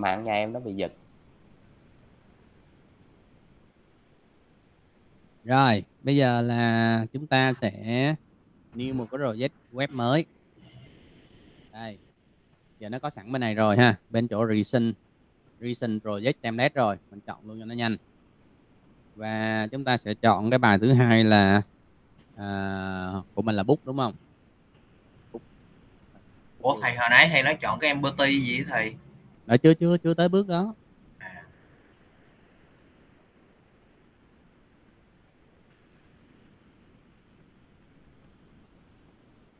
mạng nhà em nó bị giật Rồi, bây giờ là chúng ta sẽ new một cái project web mới. Đây. Giờ nó có sẵn bên này rồi ha, bên chỗ recent recent project template rồi, mình chọn luôn cho nó nhanh. Và chúng ta sẽ chọn cái bài thứ hai là à, của mình là book đúng không? Book. Ủa thầy hồi nãy thầy nói chọn cái empathy gì thầy? Ở chưa chưa chưa tới bước đó.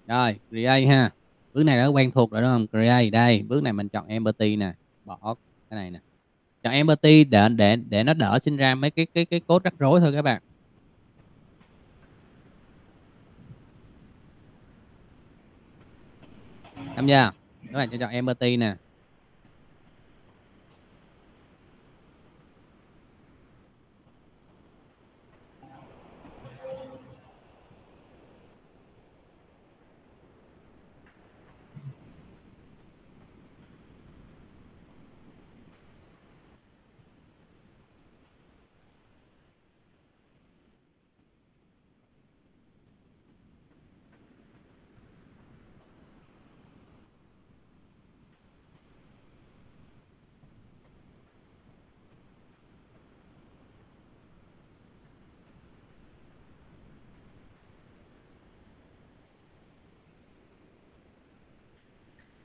rồi create ha. Bước này đã quen thuộc rồi đúng không? Create đây, bước này mình chọn empathy nè. Bỏ cái này nè. Chọn empathy để để để nó đỡ sinh ra mấy cái cái cái cốt rắc rối thôi các bạn. Tham gia. Các bạn cho chọn empathy nè.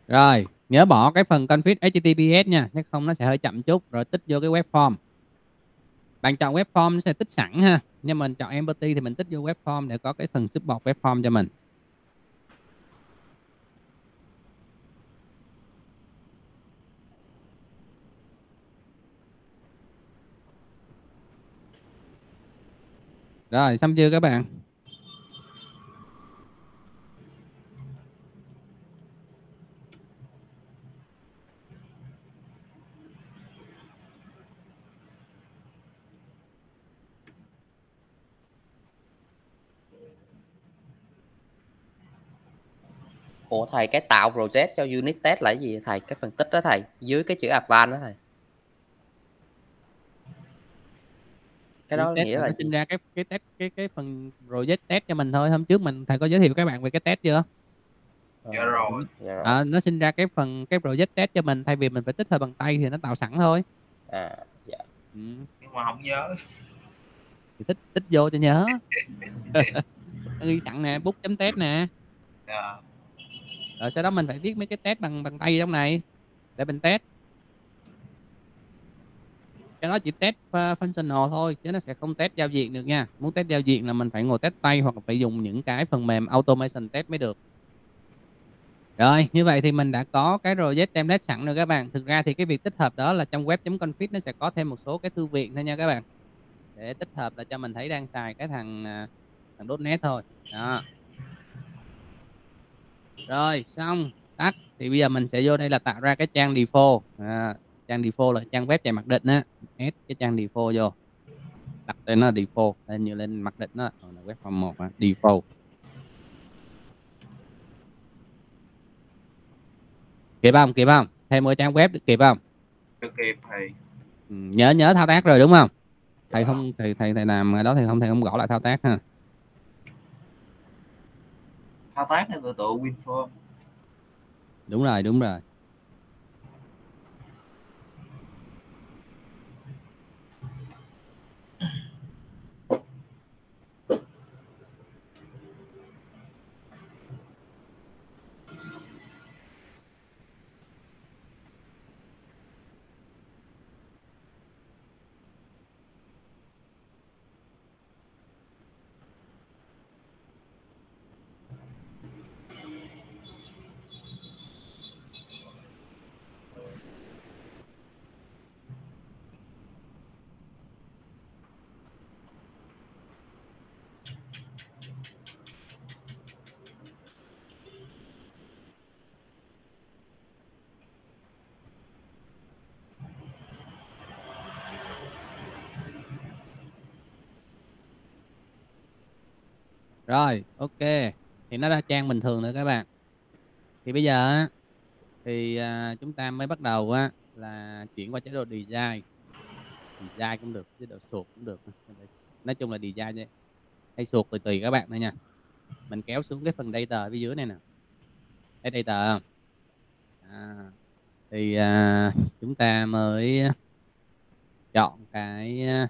Rồi, nhớ bỏ cái phần config HTTPS nha, nếu không nó sẽ hơi chậm chút rồi tích vô cái web form. Bạn chọn web form nó sẽ tích sẵn ha. Nhưng mình chọn Empathy thì mình tích vô web form để có cái phần support web form cho mình. Rồi, xong chưa các bạn? Ủa thầy cái tạo project cho unit test là cái gì thầy? Cái phân tích đó thầy, dưới cái chữ advanced đó thầy. Cái đó test nghĩa là sinh ra cái cái test cái cái phần project test cho mình thôi. Hôm trước mình thầy có giới thiệu các bạn về cái test chưa? Dạ rồi. Dạ rồi. À, nó sinh ra cái phần cái project test cho mình thay vì mình phải tích hợp bằng tay thì nó tạo sẵn thôi. À dạ. Ừ. Nhưng mà không nhớ. Thì tích tích vô cho nhớ. nó ghi sẵn nè, book chấm test nè. Dạ rồi sau đó mình phải viết mấy cái test bằng bằng tay trong này, để mình test. Cái đó chỉ test ờ, functional thôi, chứ nó sẽ không test giao diện được nha. Muốn test giao diện là mình phải ngồi test tay hoặc phải dùng những cái phần mềm automation test mới được. Rồi, như vậy thì mình đã có cái project template sẵn rồi các bạn. Thực ra thì cái việc tích hợp đó là trong web.config nó sẽ có thêm một số cái thư viện thôi nha các bạn. Để tích hợp là cho mình thấy đang xài cái thằng ờ, thằng .net thôi. Đó rồi xong. Tắt. Thì bây giờ mình sẽ vô đây là tạo ra cái trang default. À, trang default là trang web chạy mặc định á. Add cái trang default vô. Đặt tên nó là default lên như lên mặc định đó là web form một default. Kịp không? Kịp không? Thêm một trang web kịp không? Được kịp thầy. Ừ, nhớ nhớ thao tác rồi đúng không? Thầy dạ. không thầy thầy thầy làm đó thì không thầy không gõ lại thao tác ha thao tác này tự tự WinForm đúng rồi đúng rồi. Rồi ok. Thì nó ra trang bình thường nữa các bạn. Thì bây giờ thì à, chúng ta mới bắt đầu á là chuyển qua chế độ design. Design cũng được chế độ sụt cũng được. Nói chung là design vậy. hay sụt tùy tùy các bạn thôi nha. Mình kéo xuống cái phần data phía dưới này nè. Cái data không? À, thì à, chúng ta mới chọn cái à,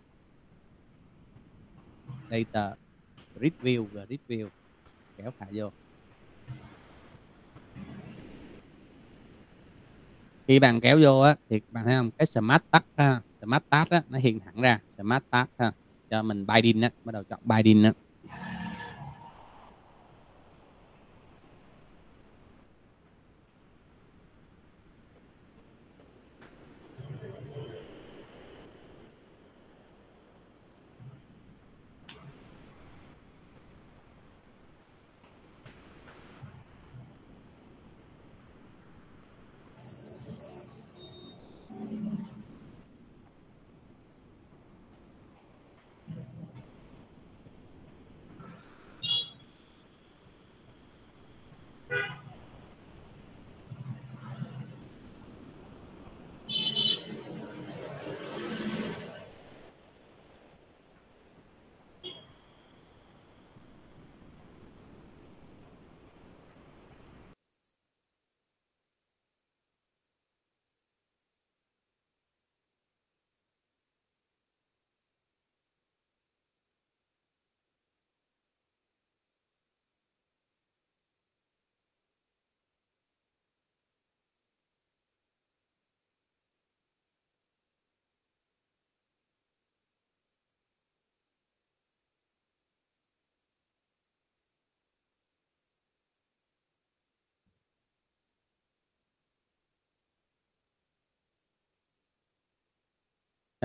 data review view review view. Kéo thả vô. Khi bạn kéo vô á, thì bạn thấy không? Cái smart tag ha smart tag á, nó hiện thẳng ra, smart tag ha, cho mình binding á, bắt đầu chọn binding á.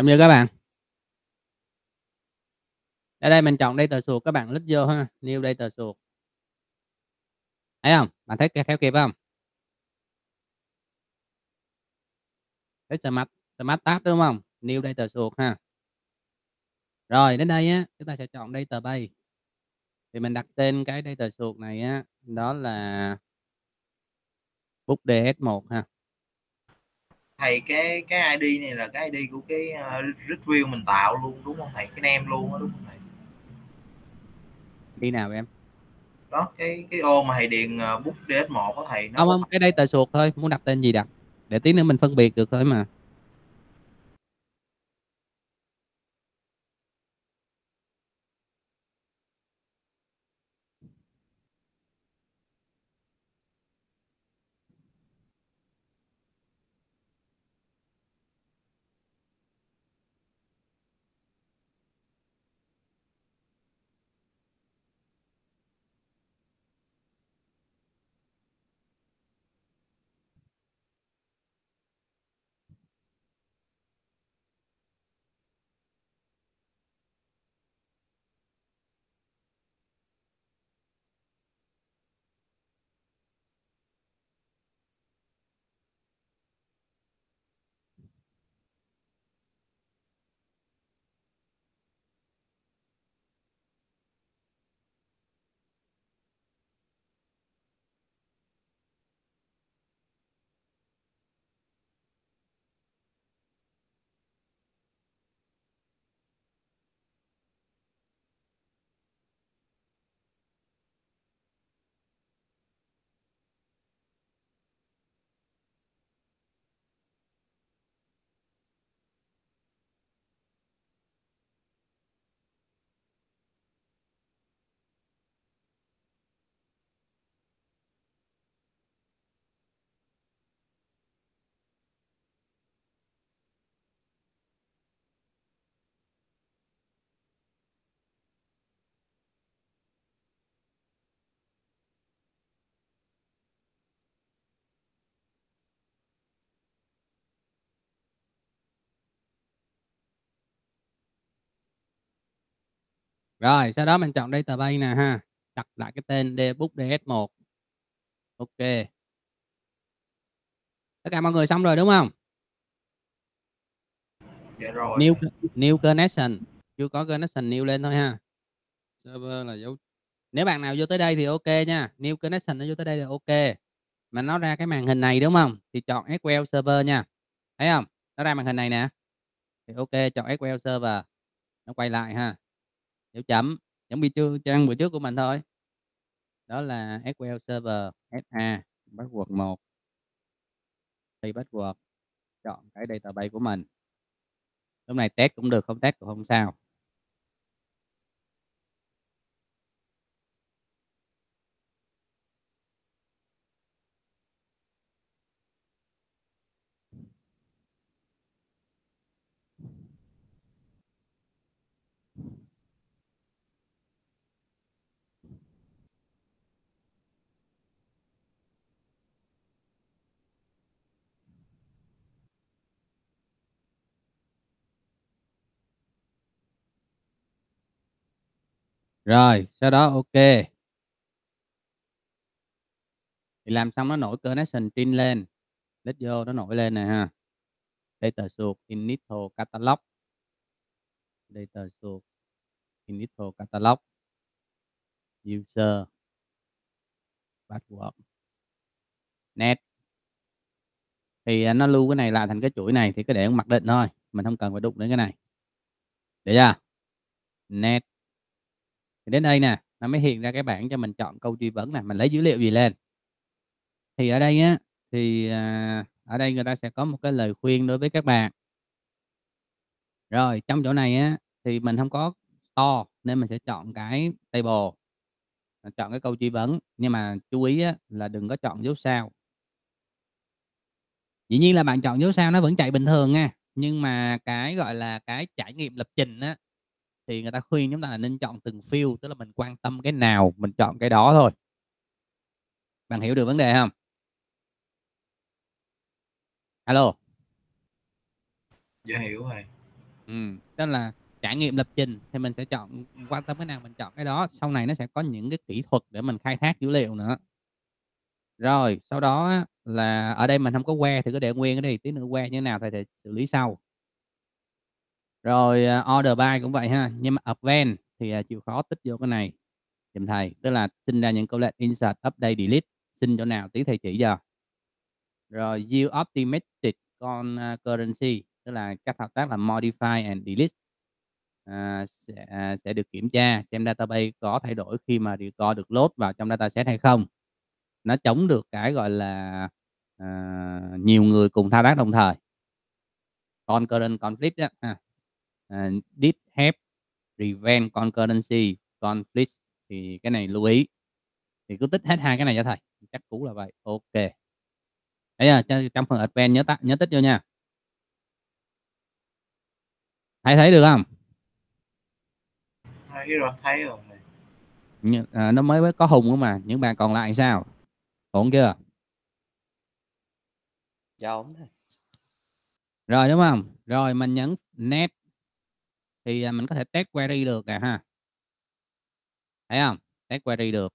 Xong chưa các bạn? Ở đây mình chọn data source các bạn click vô ha, new data source. Thấy không? Bạn thấy theo kịp không? Thấy smart smart tab đúng không? New data source ha. Rồi đến đây á, chúng ta sẽ chọn database. Thì mình đặt tên cái data source này á, đó là book ds1 ha thầy cái cái ID này là cái ID của cái uh, review mình tạo luôn đúng không thầy? Cái name luôn đó đúng không thầy? Đi nào em. Đó cái cái ô mà thầy điền uh, book ds1 có thầy nó không không cái đây tờ suột thôi muốn đặt tên gì đặt. Để tí nữa mình phân biệt được thôi mà Rồi, sau đó mình chọn database nè ha. Đặt lại cái tên dbook ds1. Ok. Tất cả mọi người xong rồi đúng không? Dạ rồi. New new connection. Chưa có connection new lên thôi ha. Server là dấu Nếu bạn nào vô tới đây thì ok nha. New connection nó vô tới đây là ok. Mà nó ra cái màn hình này đúng không? Thì chọn SQL server nha. Thấy hông? Nó ra màn hình này nè. Thì OK, chọn SQL Server, nó quay lại ha hiểu chậm giống như chưa trang bữa trước của mình thôi. Đó là SQL Server SA, password 1. Thì password, chọn cái database của mình. Lúc này test cũng được, không test cũng không sao. Rồi, sau đó OK. Thì làm xong nó nổi connection trên lên, lít vô nó nổi lên nè ha. Data source initial catalog. Data source initial catalog. User. Password. Net. Thì, à, nó lưu cái này lại thành cái chuỗi này thì cứ để mặc định thôi, mình không cần phải đụng đến cái này. để ra Net. Thì đến đây nè, nó mới hiện ra cái bảng cho mình chọn câu truy vấn nè, mình lấy dữ liệu gì lên. Thì ở đây á, thì, à, ở đây người ta sẽ có một cái lời khuyên đối với các bạn. Rồi, trong chỗ này á, thì mình không có store nên mình sẽ chọn cái table. Mình chọn cái câu truy vấn, nhưng mà chú ý á, là đừng có chọn dấu sao. Dĩ nhiên là bạn chọn dấu sao nó vẫn chạy bình thường nha, nhưng mà cái, gọi là, cái trải nghiệm lập trình á, thì người ta khuyên chúng ta là nên chọn từng field, tức là mình quan tâm cái nào mình chọn cái đó thôi. Bạn hiểu được vấn đề hông? Alo. Dạ, hiểu rồi. Ừm, tức là trải nghiệm lập trình thì mình sẽ chọn quan tâm cái nào mình chọn cái đó, sau này nó sẽ có những cái kỹ thuật để mình khai thác dữ liệu nữa. Rồi, sau đó là ở đây mình hông có que thì cứ để nguyên ở đây, tí nữa que như thế nào thầy sẽ xử lý sau. Rồi, à, order by cũng vậy ha, nhưng mà advanced thì, à, chịu khó tích vô cái này giùm thầy, tức là sinh ra những câu lệnh insert, update, delete, xin chỗ nào tí thầy chỉ giờ Rồi view optimistic con, à, currency, tức là các thao tác là modify and delete. À, sẽ, à, sẽ được kiểm tra xem database có thay đổi khi mà record được load vào trong dataset hay không. Nó chống được cái, gọi là, à, nhiều người cùng thao tác đồng thời. Concurrent conflict đó, à, À, did help prevent concurrency conflict thì cái này lưu ý. Thì cứ tích hết hai cái này cho thầy, chắc cú là vậy. OK. Thấy chưa? Ch trong phần advanced nhớ tắt nhớ tích vô nha. Thầy thấy được hông? Thấy rồi, thấy rồi à, nó mới mới có Hùng thôi mà, những bạn còn lại sao? Ổn chưa? Dạ, ổn thầy. Rồi, đúng hông? Rồi mình nhấn next. Thì, à, mình có thể test query được nè ha. Thấy không Test query được.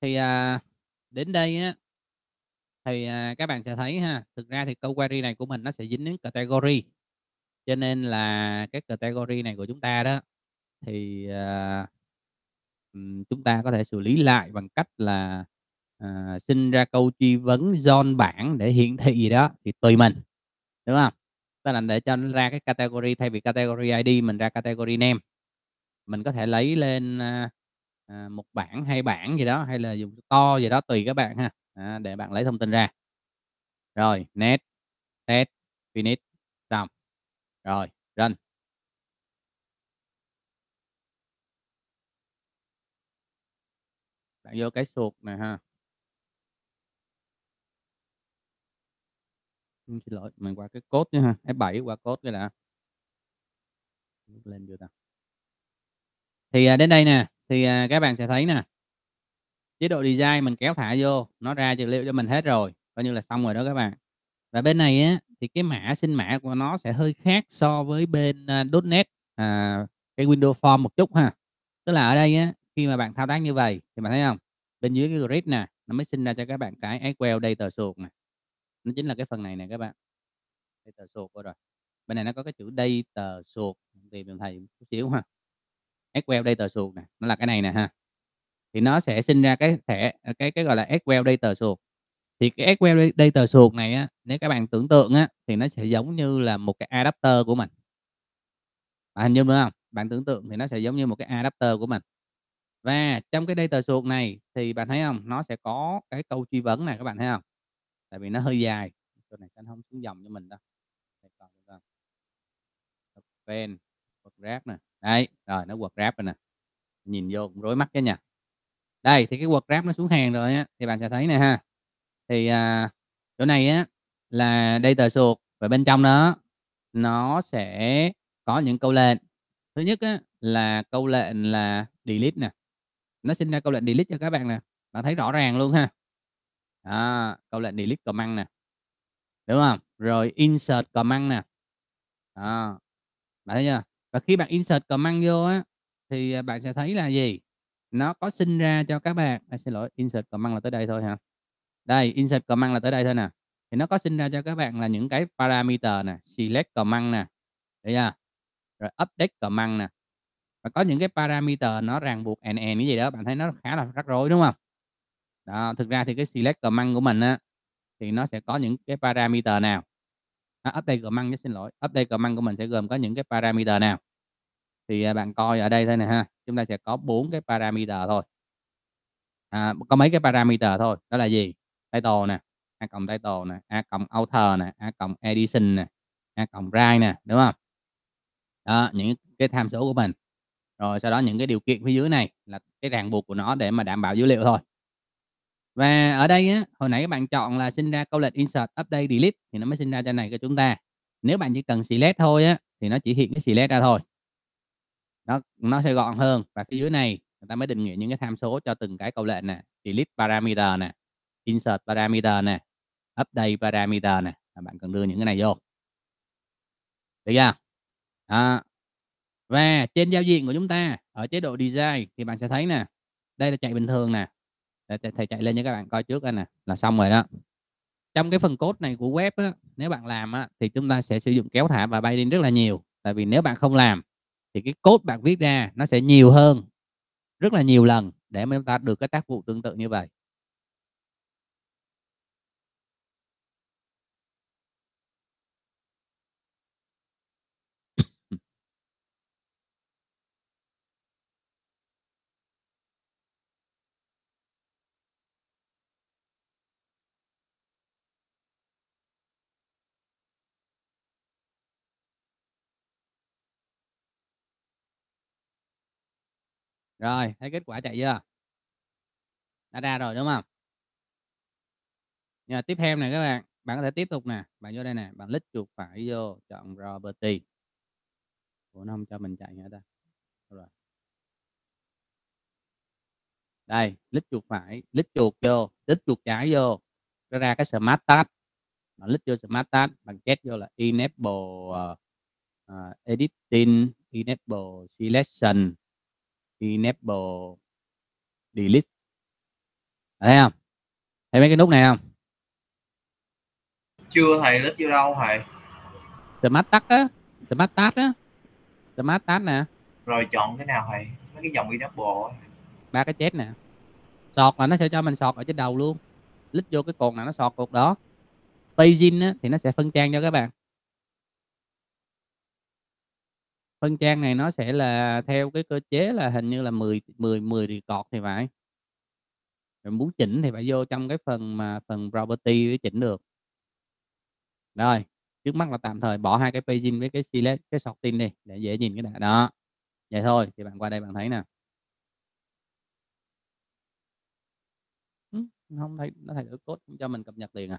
Thì, à, đến đây á, thì, à, các bạn sẽ thấy ha, thực ra thì câu query này của mình nó sẽ dính đến category. Cho nên là cái category này của chúng ta đó, thì, à, chúng ta có thể xử lý lại bằng cách là, à, sinh ra câu truy vấn John bảng để hiển thị gì đó thì tùy mình, đúng không Tức là để cho nó ra cái category thay vì category ID mình ra category name. Mình có thể lấy lên, à, à, một à, 1 bảng, hay bảng gì đó, hay là dùng to gì đó tùy các bạn ha, à, để bạn lấy thông tin ra. Rồi, net test, finish, xong. Rồi, run. Bạn vô cái suột này ha. Xin lỗi, mình qua cái cốt nha ha, F7 qua cốt cái đã. Lên chưa ta? Thì, à, đến đây nè, thì, à, các bạn sẽ thấy nè. Chế độ design mình kéo thả vô, nó ra dữ liệu cho mình hết rồi, coi như là xong rồi đó các bạn. Và bên này á, thì cái mã sinh mã của nó sẽ hơi khác so với bên, uh, .NET, à, cái Windows Form một chút ha. Tức là ở đây á, khi mà bạn thao tác như vậy thì bạn thấy không Bên dưới cái grid nè, nó mới sinh ra cho các bạn cái SQL data source nè. Nó chính là cái phần này nè các bạn. Data source rồi? Bên này nó có cái chữ data source, thì mình thầy chút xíu ha. SQL data source nè, nó là cái này nè ha. Thì nó sẽ sinh ra cái thẻ ờ, cái cái, gọi là, SQL data source. Thì cái SQL data source này á, nếu các bạn tưởng tượng á, thì nó sẽ giống như là một cái adapter của mình. Bạn hình dung được không Bạn tưởng tượng thì nó sẽ giống như một cái adapter của mình. Và trong cái data source này thì bạn thấy không Nó sẽ có cái câu truy vấn này, các bạn thấy không Tại vì nó hơi dài, chỗ này sẽ không xuống dòng cho mình đâu. Để quật rác nè. Đấy, rồi nó quật graph rồi nè. Nhìn vô cũng rối mắt cái nhỉ? Đây, thì cái quật graph nó xuống hàng rồi á, thì bạn sẽ thấy nè ha. Thì, à, chỗ này á là data source và bên trong đó nó sẽ có những câu lệnh. Thứ nhất á là câu lệnh là delete nè. Nó sinh ra câu lệnh delete cho các bạn nè. Bạn thấy rõ ràng luôn ha. Đó, câu lệnh delete command nè. Đúng không Rồi insert command nè. Đó. Bạn thấy chưa? Và khi bạn insert command vô á thì, à, bạn sẽ thấy là gì? Nó có sinh ra cho các bạn à, xin lỗi, insert command là tới đây thôi hả? Đây, insert command là tới đây thôi nè. Thì nó có sinh ra cho các bạn là những cái parameter nè, select command nè. Thấy chưa? Rồi update command nè. Và có những cái parameter nó ràng buộc and and cái gì đó, bạn thấy nó khá là rắc rối, đúng không đó, thực ra thì cái select command của mình á thì nó sẽ có những cái parameter nào? À, update command nhé xin lỗi. Update command của mình sẽ gồm có những cái parameter nào? Thì, à, bạn coi ở đây thôi nè ha. Chúng ta sẽ có bốn cái parameter thôi. À, có mấy cái parameter thôi, đó là gì? Title nè, A cộng title nè, A cộng author nè, A cộng edition nè, A cộng write nè, đúng không Đó, những cái tham số của mình. Rồi sau đó những cái điều kiện phía dưới này là cái ràng buộc của nó để mà đảm bảo dữ liệu thôi. Và ở đây á, hồi nãy các bạn chọn là sinh ra câu lệnh insert, update, delete thì nó mới sinh ra trên này cho chúng ta. Nếu bạn chỉ cần select thôi á thì nó chỉ hiện cái select ra thôi. Nó nó sẽ gọn hơn và phía dưới này người ta mới định nghĩa những cái tham số cho từng cái câu lệnh nè, delete parameter nè, insert parameter nè, update parameter nè, là bạn cần đưa những cái này vô. Được chưa? à, Và trên giao diện của chúng ta, ở chế độ design thì bạn sẽ thấy nè, đây là chạy bình thường nè. Để thầy chạy lên cho các bạn coi trước đây nè, là xong rồi đó. Trong cái phần code này của web á, nếu bạn làm á thì chúng ta sẽ sử dụng kéo thả và binding rất là nhiều. Tại vì nếu bạn không làm thì cái code bạn viết ra nó sẽ nhiều hơn rất là nhiều lần để mà chúng ta được cái tác vụ tương tự như vậy. Rồi, thấy kết quả chạy chưa? Đã ra rồi, đúng không? Giờ tiếp theo này các bạn, bạn có thể tiếp tục nè, bạn vô đây nè, bạn lít chuột phải vô, chọn property. Ủa, nó không cho mình chạy nữa ta? Rồi? Đây, lít chuột phải, lít chuột vô, lít chuột trái vô, nó ra cái Smart Tab. Bạn lít vô Smart Tab, bạn check vô là enable, uh, editing, enable selection, enable delete. Thấy hông? Thấy mấy cái nút này hông? Chưa thầy, click vô đâu thầy? Smart Tab á, Smart Tab á. Smart Tab nè. Rồi chọn cái nào thầy? Mấy cái dòng enable. Ba cái check nè. Sort là nó sẽ cho mình sort ở trên đầu luôn. Click vô cái cột nào nó sort cột đó. Paging á thì nó sẽ phân trang cho các bạn. Phân trang này nó sẽ là theo cái cơ chế là hình như là 10 10 10 record thì phải. Rồi muốn chỉnh thì phải vô trong cái phần mà phần property để chỉnh được. Rồi, trước mắt là tạm thời bỏ hai cái paging với cái select cái sorting đi để dễ nhìn cái đã. Đó. Vậy thôi, thì bạn qua đây bạn thấy nè. không thấy nó thay đổi code cho mình cập nhật liền à.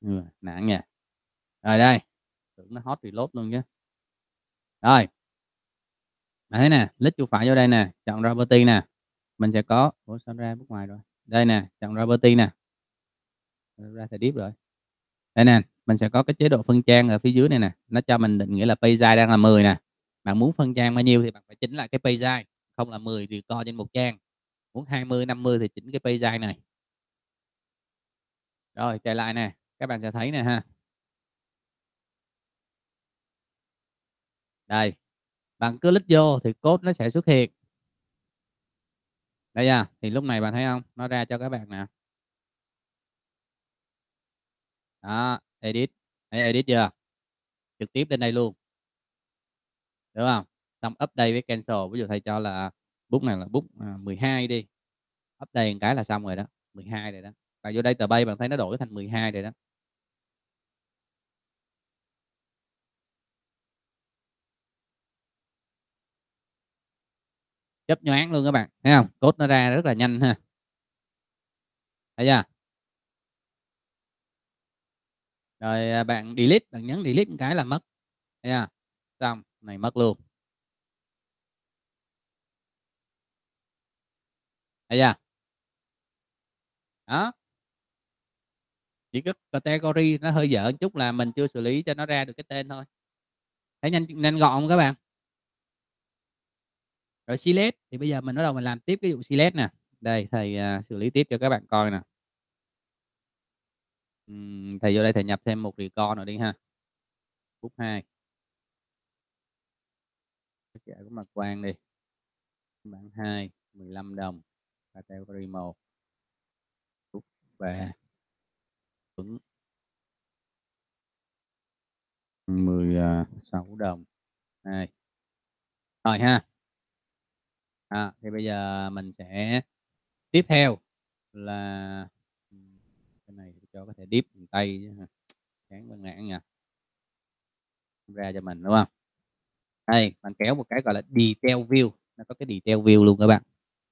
Ừ, nản nha. Rồi đây, tưởng nó hot reload luôn chứ. Rồi. Bạn thấy nè, lít chuột phải vô đây nè, chọn property nè. Mình sẽ có ủa sao ra bước ngoài rồi? Đây nè, chọn property nè. Ra thầy deep rồi. Đây nè, mình sẽ có cái chế độ phân trang ở phía dưới này nè, nó cho mình định nghĩa là page size đang là 10 nè. Bạn muốn phân trang bao nhiêu thì bạn phải chỉnh lại cái page size, không là 10 co trên một trang. Muốn 20, 50 thì chỉnh cái page size này. Rồi, chạy lại nè, các bạn sẽ thấy nè ha. Đây, bạn cứ click vô thì code nó sẽ xuất hiện. Đây nha, thì lúc này bạn thấy không? Nó ra cho các bạn nè. đó edit. Thấy edit chưa? Trực tiếp lên đây luôn. Đúng không? Xong update với cancel. Ví dụ thầy cho là book này là book à, 12 đi. Update một cái là xong rồi đó. 12 rồi đó. Và vô đây tờ bay bạn thấy nó đổi thành 12 rồi đó. Chấp nhoáng luôn các bạn, thấy không? Cốt nó ra rất là nhanh ha. Thấy chưa? Rồi à, bạn delete, bạn nhấn delete một cái là mất. Thấy chưa? Xong, này mất luôn. Thấy chưa? Đó. Chỉ có category nó hơi dở chút là mình chưa xử lý cho nó ra được cái tên thôi. Thấy nhanh nhanh gọn không các bạn? Rồi select thì bây giờ mình bắt đầu mình làm tiếp cái vụ select nè. Đây thầy uh, xử lý tiếp cho các bạn coi nè. Uhm, thầy vô đây thầy nhập thêm một record nữa đi ha. Phút 2 cái của mặt quang đi. Bản 2 15 đồng. Category 1 phút 3 tuấn. 16 à, đồng. 2 rồi ha à, thì bây giờ mình sẽ tiếp theo là cái này cho có thể deep bằng tay chứ chán bằng nản nha ra cho mình đúng không? Đây mình kéo một cái gọi là detail view. Nó có cái detail view luôn các bạn.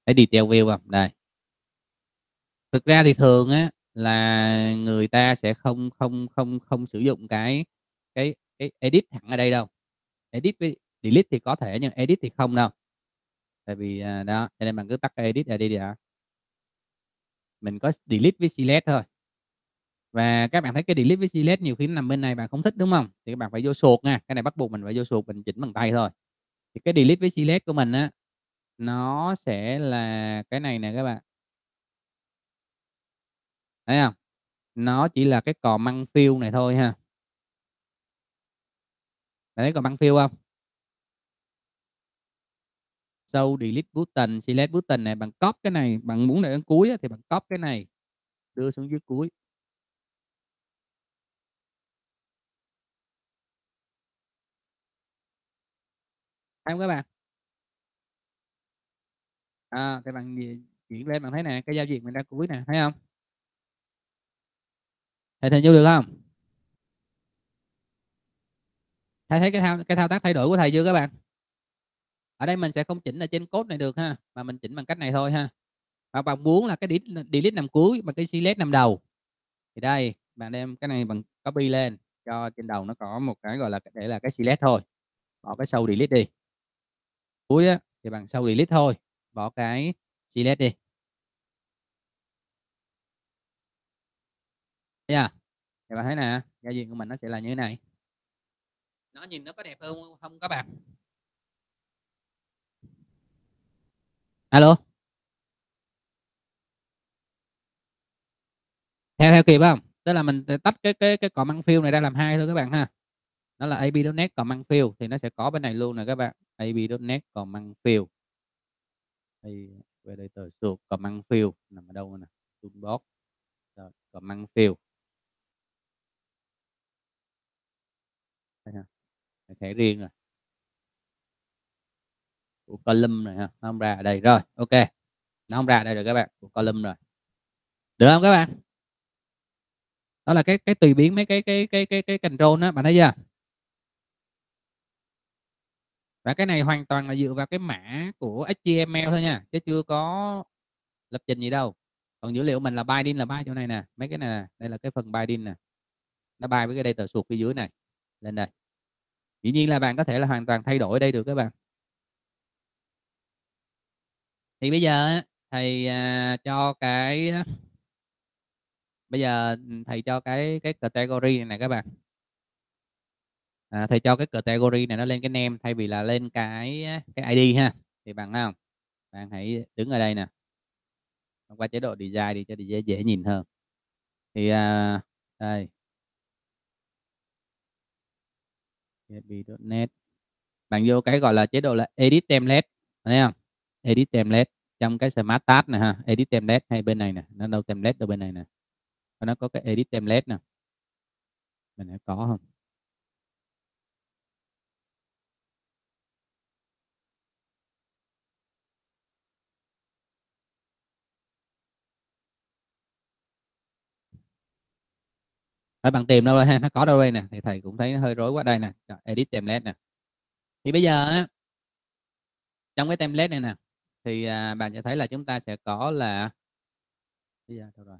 Thấy detail view không? Đây. Thực ra thì thường á là người ta sẽ không không không không sử dụng cái cái cái edit thẳng ở đây đâu. Edit với delete thì có thể nhưng edit thì không đâu tại vì à, đó cho nên bạn cứ tắt cái edit ra đi đã mình có delete với select thôi. Và các bạn thấy cái delete với select nhiều khi nó nằm bên này bạn không thích đúng không? Thì các bạn phải vô sụt nha cái này bắt buộc mình phải vô sụt mình chỉnh bằng tay thôi. Thì cái delete với select của mình á nó sẽ là cái này nè các bạn. Thấy không? Nó chỉ là cái cò măng phiêu này thôi ha. Thấy cò măng phiêu không? Show delete button, select button này, bạn copy cái này, bạn muốn để ở cuối thì bạn copy cái này, đưa xuống dưới cuối. Thấy không các bạn? À thì bạn chuyển lên bạn thấy nè, cái giao diện mình ra cuối nè, thấy không? Thầy thầy vô được không? Thầy thấy cái thao cái thao tác thay đổi của thầy chưa các bạn? Ở đây mình sẽ không chỉnh ở trên code này được ha mà mình chỉnh bằng cách này thôi ha. Hoặc bạn muốn là cái delete nằm cuối mà cái select nằm đầu. Thì đây bạn đem cái này bằng copy lên cho trên đầu nó có một cái gọi là để là cái select thôi. Bỏ cái sâu delete đi. Cuối á, thì bằng sâu delete thôi bỏ cái select đi. Thấy thì bạn thấy nè giao diện của mình nó sẽ là như thế này. Nó nhìn nó có đẹp hơn không các bạn? Alo? Theo theo kịp không? Tức là mình tách cái cái cái cọ măng phiêu này ra làm hai thôi các bạn ha. Nó là ab.net còn măng phiêu thì nó sẽ có bên này luôn nè các bạn. Ab.net còn măng phiêu. Đây, về đây tờ suột còn măng phiêu nằm ở đâu nè? Toolbox. Rồi còn măng phiêu. Đây ha thẻ riêng rồi của column này ha. Nó không ra ở đây. Rồi, ok. Nó không ra ở đây rồi các bạn, của column rồi. Được không các bạn? Đó là cái cái tùy biến mấy cái cái cái cái cái control đó, bạn thấy chưa? Và cái này hoàn toàn là dựa vào cái mã của HTML thôi nha, chứ chưa có lập trình gì đâu. Còn dữ liệu mình là binding là bay chỗ này nè. Mấy cái này nè, đây là cái phần binding nè. Nó bay với cái data suột phía dưới này, lên đây. Dĩ nhiên là bạn có thể là hoàn toàn thay đổi đây được các bạn thì bây giờ thầy uh, cho cái bây giờ thầy cho cái cái category này nè các bạn. À, thầy cho cái category này nó lên cái name thay vì là lên cái cái ID ha thì bạn thấy không? Bạn hãy đứng ở đây nè. Qua chế độ design đi cho dễ dễ nhìn hơn. Thì à, đây. Net. Bạn vô cái gọi là chế độ là edit template thấy không? Edit template trong cái smart tab này ha. Edit template hay bên này nè, nó đâu template đâu bên này nè. Nó có cái edit template nè. Mình có không? Thôi bạn tìm đâu đây ha, nó có đâu đây nè. Thì thầy cũng thấy nó hơi rối quá đây nè. Edit template nè. Thì bây giờ á, trong cái template này nè thì à, bạn sẽ thấy là chúng ta sẽ có là bây giờ đâu rồi?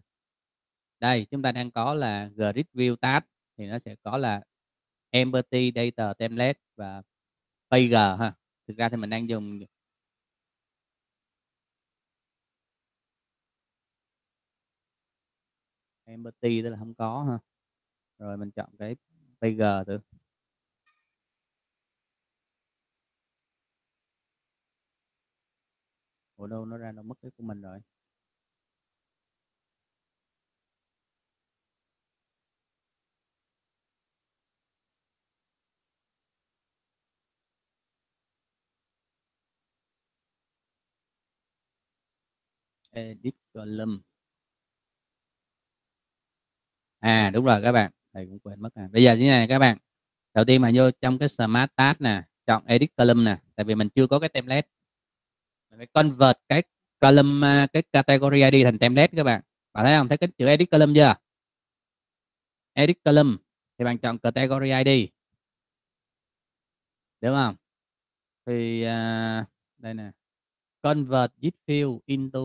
Đây chúng ta đang có là grid view tab thì nó sẽ có là empty data template và pg ha. Thực ra thì mình đang dùng empty tức là không có ha. Rồi mình chọn cái pg thử. Ủa, đâu nó ra đâu, mất cái của mình rồi. Edit column à đúng rồi các bạn. Thầy cũng quên mất à bây giờ như thế này các bạn. Đầu tiên mà vô trong cái smart task nè, chọn edit column nè, tại vì mình chưa có cái template phải convert cái column à, cái category ID thành template các bạn. Bạn thấy không? Thấy cái chữ edit column chưa? Edit column. Thì bạn chọn category ID. Đúng không? Thì uh, đây nè. Convert this field into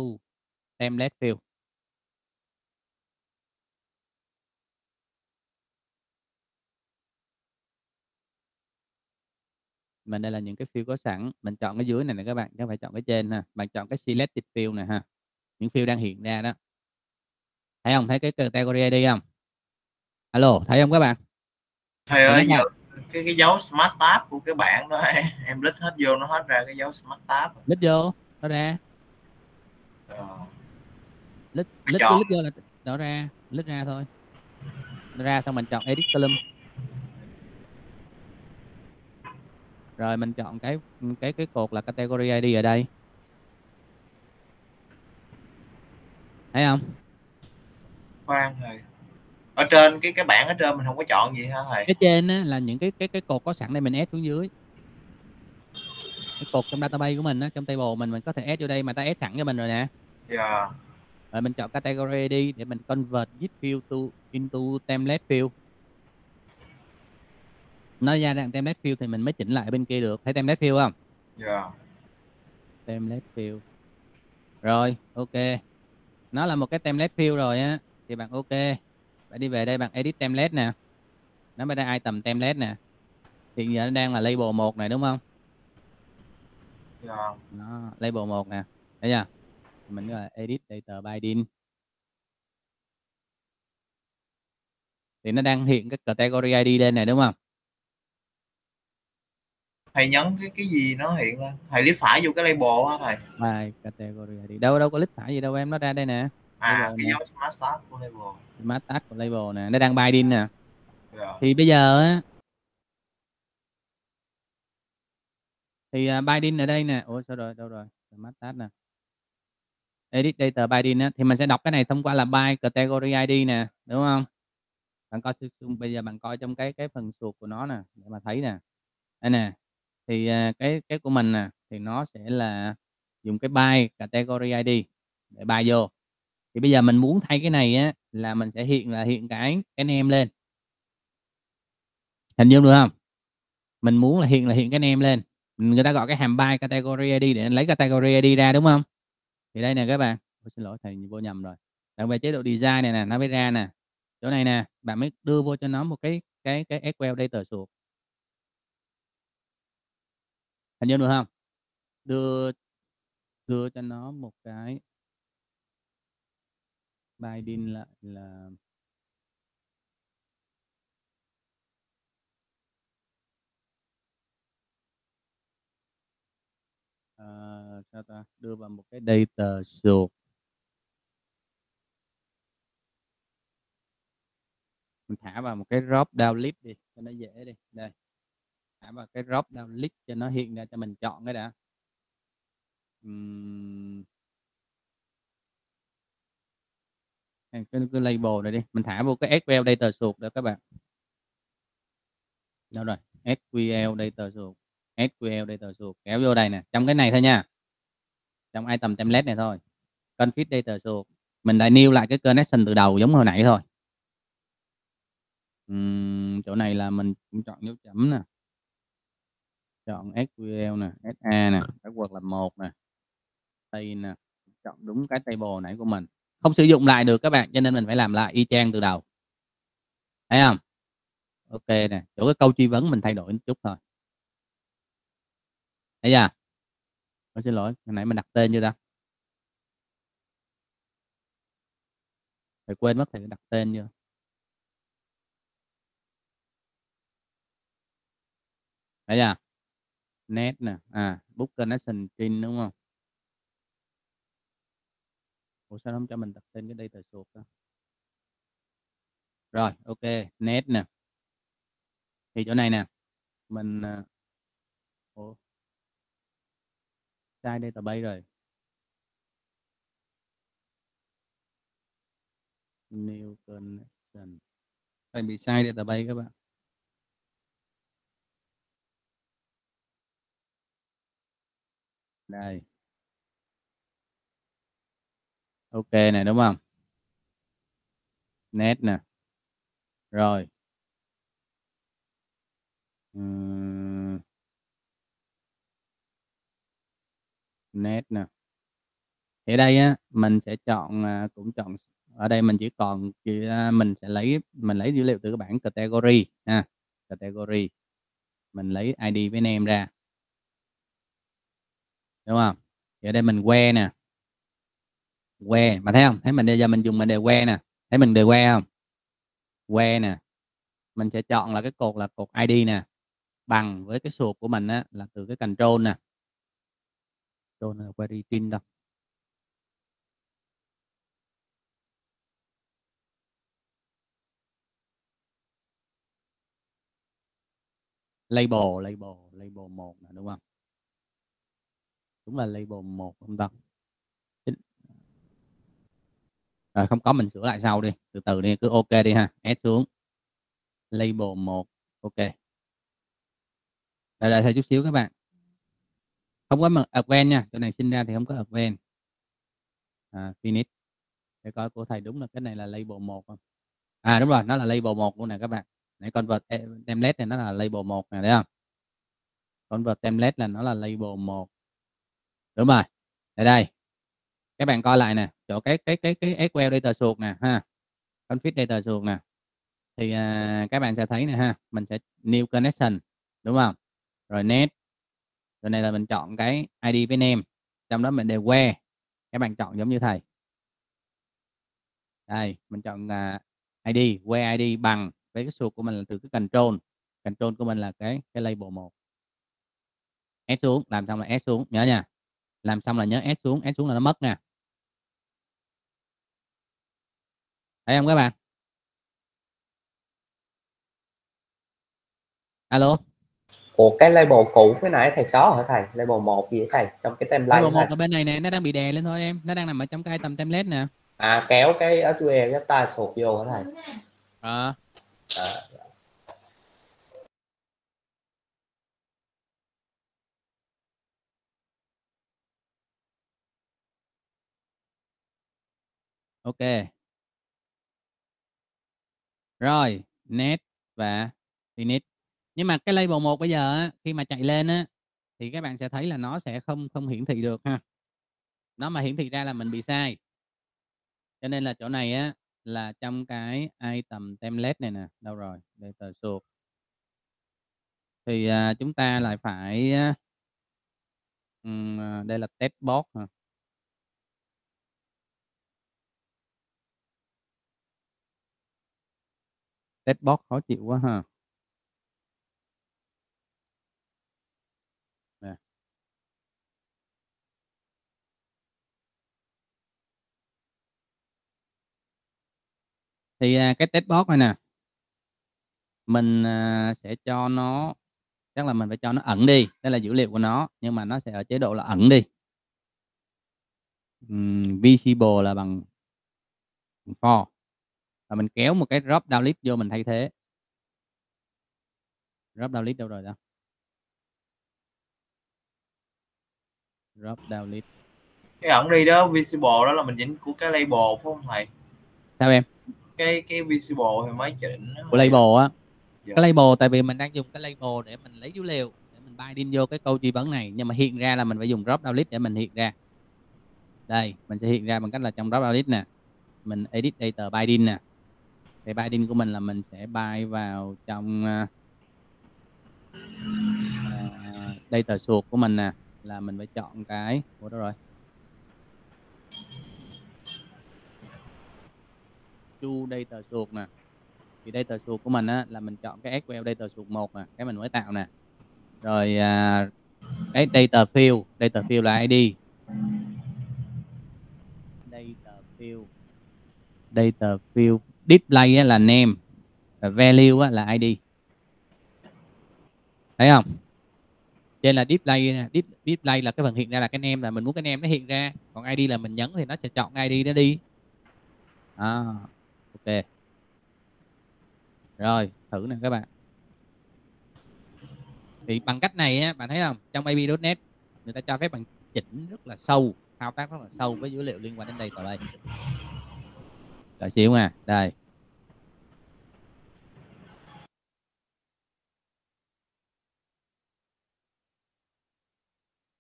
template field. Mình đây là những cái field có sẵn mình chọn cái dưới này nè các bạn chứ phải chọn cái trên ha bạn chọn cái selected field này ha những field đang hiện ra đó. Thấy không? Thấy cái category ID không? Alo thấy không các bạn? Thầy ơi giờ cái cái dấu smart tab của cái bảng đó em lít hết vô nó hết ra cái dấu smart tab lít vô nó ra. Ờ, lít lít lít vô là nó ra lít ra thôi. Nó ra xong mình chọn edit column rồi mình chọn cái cái cái cột là category ID ở đây. Thấy không? Khoan thầy ở trên cái cái bảng ở trên mình không có chọn gì hả thầy? Cái trên á, là những cái cái cái cột có sẵn đây mình add xuống dưới. Cái cột trong database của mình á, trong table mình mình có thể add vô đây mà ta add sẵn cho mình rồi nè. Dạ. Rồi mình chọn category ID để mình convert this field to into template field nó ra dạng template field thì mình mới chỉnh lại bên kia được. Thấy template field không? Dạ. Template field rồi ok. Nó là một cái template field rồi á. Thì bạn ok. Bạn đi về đây bạn edit template nè. Nó mới ra item template nè. Hiện giờ nó đang là label 1 này đúng không? Dạ. Nó label 1 nè. Thấy chưa? Mình gọi là edit data binding. Thì nó đang hiện cái category ID lên này đúng không thầy nhấn cái cái gì nó hiện lên? Thầy lý phải vô cái label hả thầy. By category ID đâu đâu có list phải gì đâu em nó ra đây nè. À Label cái dấu smart tab của label. Smart tag của label nè. Nó đang binding nè. Dạ. Thì bây giờ á thì uh, binding ở đây nè. Ủa sao rồi? Đâu rồi? Smart tag nè. Edit data binding á. Thì mình sẽ đọc cái này thông qua là by category ID nè đúng không? Bạn coi bây giờ bạn coi trong cái cái phần suột của nó nè để mà thấy nè. Đây nè thì à, cái cái của mình nè thì nó sẽ là dùng cái by category ID để bay vô. Thì bây giờ mình muốn thay cái này á là mình sẽ hiện là hiện cái cái name lên. Hình dung được không? Mình muốn là hiện là hiện cái name lên. Người ta gọi cái hàm by category ID để lấy category ID ra đúng không? Thì đây nè các bạn. Ôi, xin lỗi thầy vô nhầm rồi. Đang về chế độ design này nè nó mới ra nè. Chỗ này nè bạn mới đưa vô cho nó một cái cái cái SQL data source hình dung được không? Đưa đưa cho nó một cái binding lại là à, sao ta? Đưa vào một cái data suột mình thả vào một cái drop down list đi cho nó dễ đi. Đây thả vào cái drop down list cho nó hiện ra cho mình chọn cái đã. Uhm. cái, cái label này đi mình thả vô cái SQL data suột đó các bạn. Đâu rồi? SQL data source SQL data source kéo vô đây nè trong cái này thôi nha. Trong item template này thôi. Config data source mình lại new lại cái connection từ đầu giống hồi nãy thôi. Uhm, chỗ này là mình cũng chọn dấu chấm nè chọn SQL nè SA nè các quật là một nè. Đây nè, chọn đúng cái table nãy của mình. Không sử dụng lại được các bạn, cho nên mình phải làm lại y chang từ đầu. Thấy không? Ok nè, chỗ cái câu truy vấn mình thay đổi một chút thôi. Thấy chưa? Tôi xin lỗi, hồi nãy mình đặt tên chưa ta. Phải quên mất thầy đặt tên chưa thấy chưa? Net nè à book connection trên đúng không? Ủa, sao không cho mình đặt tên cái data source đó rồi, ok, net nè. Thì chỗ này nè, mình à, Ủa? Sai database rồi. New connection. Tại bị sai database các bạn. Đây. Ok này đúng không? Net nè. Rồi. Uhm. net nè. Thì đây á mình sẽ chọn à, cũng chọn ở đây mình chỉ còn chỉ, à, mình sẽ lấy mình lấy dữ liệu từ cái bảng category ha. Category. Mình lấy ID với name ra đúng không? Thì ở đây mình que nè. Que. Mà thấy không? Thấy mình bây giờ mình dùng mình đề que nè. Thấy mình đề que không? Que nè. Mình sẽ chọn là cái cột là cột ID nè. Bằng với cái suột của mình á, là từ cái control nè. Control là query string đâu. Label label label một nè đúng không? Đúng là label một không ta rồi không có mình sửa lại sau đi. Từ từ đi cứ ok đi ha. S xuống. Label 1 ok. Đợi đợi thêm chút xíu các bạn. Không có mà à, advanced nha. Chỗ này sinh ra thì không có advanced à, finish. Để coi của thầy đúng là cái này là label 1 không? À đúng rồi nó là label 1 luôn nè các bạn. Nãy convert template này nó là label 1 nè thấy không? Convert template là nó là label 1 đúng rồi. Đây đây. Các bạn coi lại nè chỗ cái cái cái cái SQL data source nè ha. Config data source nè. Thì à, các bạn sẽ thấy nè ha mình sẽ new connection đúng không? Rồi net. Rồi này là mình chọn cái ID với name trong đó mình đều que các bạn chọn giống như thầy. Đây mình chọn à, uh, ID que ID bằng với cái suột của mình là từ cái control. Control của mình là cái cái label một. S xuống làm xong là S xuống nhớ nha làm xong là nhớ S xuống S xuống là nó mất nè thấy không các bạn? Alo? Ủa cái label cũ cái nãy thầy xóa hả thầy? Label 1 gì thầy? Trong cái template label một ở bên này nè nó đang bị đè lên thôi em. Nó đang nằm ở trong cái item template nè. À kéo cái SQL cái ta sụt vô hả thầy? à, À, ok. Rồi net và init nhưng mà cái label 1 bây giờ á, khi mà chạy lên á thì các bạn sẽ thấy là nó sẽ không không hiển thị được ha. Nó mà hiển thị ra là mình bị sai. Cho nên là chỗ này á là trong cái item template này nè. Đâu rồi? Data source thì à, chúng ta lại phải à, à đây là test box hả? Test box khó chịu quá ha. Nè. Thì à, cái test box này nè mình à, sẽ cho nó chắc là mình phải cho nó ẩn đi đây là dữ liệu của nó nhưng mà nó sẽ ở chế độ là ẩn đi. Um, visible là bằng for và mình kéo một cái drop down list vô mình thay thế. Drop down list đâu rồi đó drop down list cái ẩn đi đó visible đó là mình chỉnh của cái label phải không thầy? Sao em? Cái cái visible thì mới chỉnh của label á? Dạ. cái label tại vì mình đang dùng cái label để mình lấy dữ liệu để mình bind vô cái câu truy vấn này. Nhưng mà hiện ra là mình phải dùng drop down list để mình hiện ra. Đây mình sẽ hiện ra bằng cách là trong drop down list nè mình edit data binding nè thì binding của mình là mình sẽ bay vào trong uh, uh, data source của mình nè là mình phải chọn cái của đó rồi? Chu data source nè. Thì data source của mình á là mình chọn cái SQL data source 1 nè cái mình mới tạo nè. Rồi à, cái data field data field là ID data field. Data field display á, là name và value á, là ID thấy không? Trên là display nè, display là cái phần hiện ra là cái name là mình muốn cái name nó hiện ra. Còn ID là mình nhấn thì nó sẽ chọn ID nó đi. À, ok. Rồi thử nè các bạn. Thì bằng cách này á bạn thấy không? Trong ab.net người ta cho phép bạn chỉnh rất là sâu thao tác rất là sâu với dữ liệu liên quan đến đây tại đây đợi xíu nha. Đây.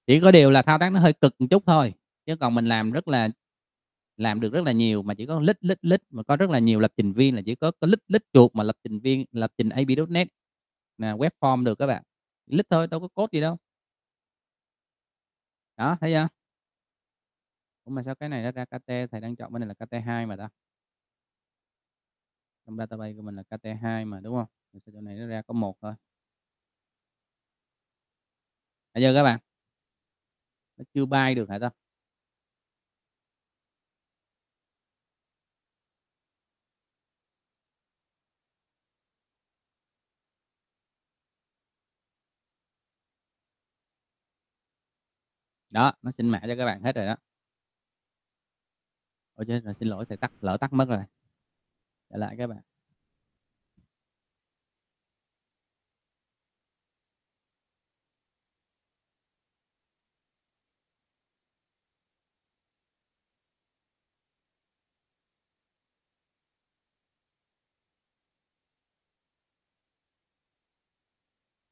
Chỉ có điều là thao tác nó hơi cực một chút thôi, chứ còn mình làm rất là, làm được rất là nhiều mà chỉ có lít lít lít, mà có rất là nhiều lập trình viên là chỉ có có lít lít chuột mà lập trình viên, lập trình ab.net là web form được các bạn. Lít thôi, đâu có code gì đâu. Đó, thấy chưa? Ủa mà sao cái này nó ra KT thầy đang chọn bên này là KT2 mà ta trong database của mình là KT2 mà, đúng không? Rồi sao chỗ này nó ra có một thôi. Thấy chưa các bạn? Nó chưa bay được hả ta? Đó, nó xin mã cho các bạn hết rồi đó. Ôi chết xin lỗi, thầy tắt, lỡ tắt mất rồi trở lại các bạn.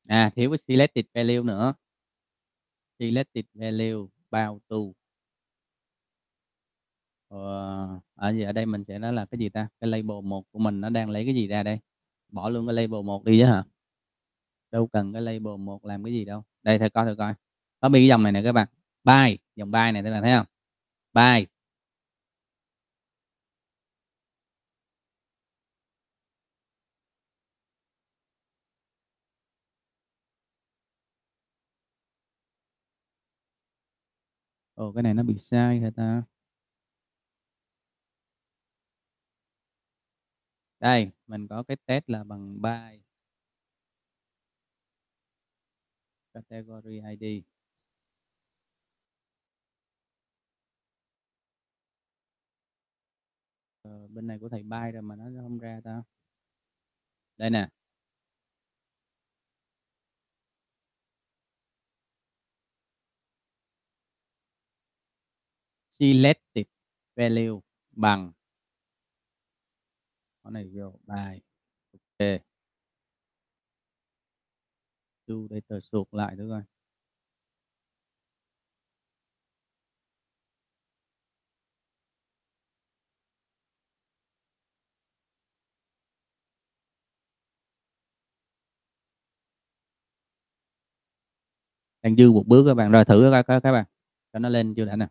À thiếu cái selected value nữa. Selected value bao to Ờ, à, ở gì ở đây mình sẽ nói là cái gì ta? Cái label một của mình nó đang lấy cái gì ra đây? Bỏ luôn cái label một đi chứ hả? Đâu cần cái label một làm cái gì đâu. Đây thầy coi thầy coi. Có bị cái dòng này nè các bạn. Bài dòng bài này các bạn thấy không? Bài ồ, cái này nó bị sai hả ta? Đây mình có cái test là bằng by category ID ờ, bên này của thầy by rồi mà nó không ra ta. Đây nè. Selected value bằng con này vô bài, ok. Chu đây, tờ sụp lại nữa coi. Đang dư một bước các bạn, rồi thử các các các bạn. Cho nó lên chưa đã nè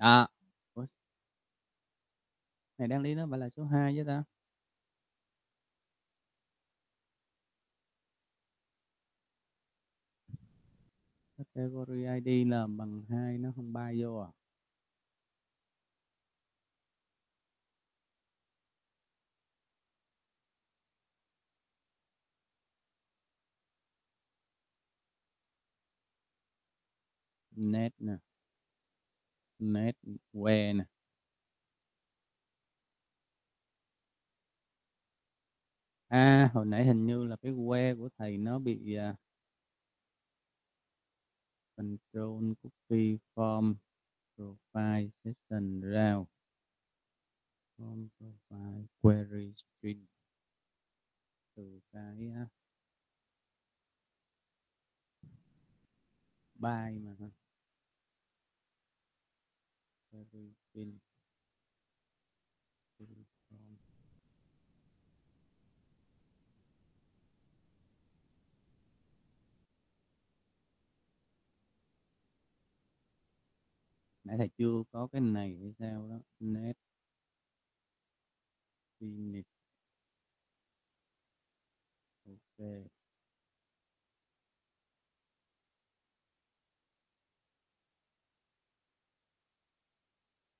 à Ủa? này đang lý nó phải là số 2 chứ ta? Category ID là bằng 2 nó không bay vô à? Net nè netware nè à hồi nãy hình như là cái que của thầy nó bị uh, control copy form profile session route form profile query string. Từ cái uh, bài mà ha. query string query nãy thầy chưa có cái này hay sao đó, net finish ok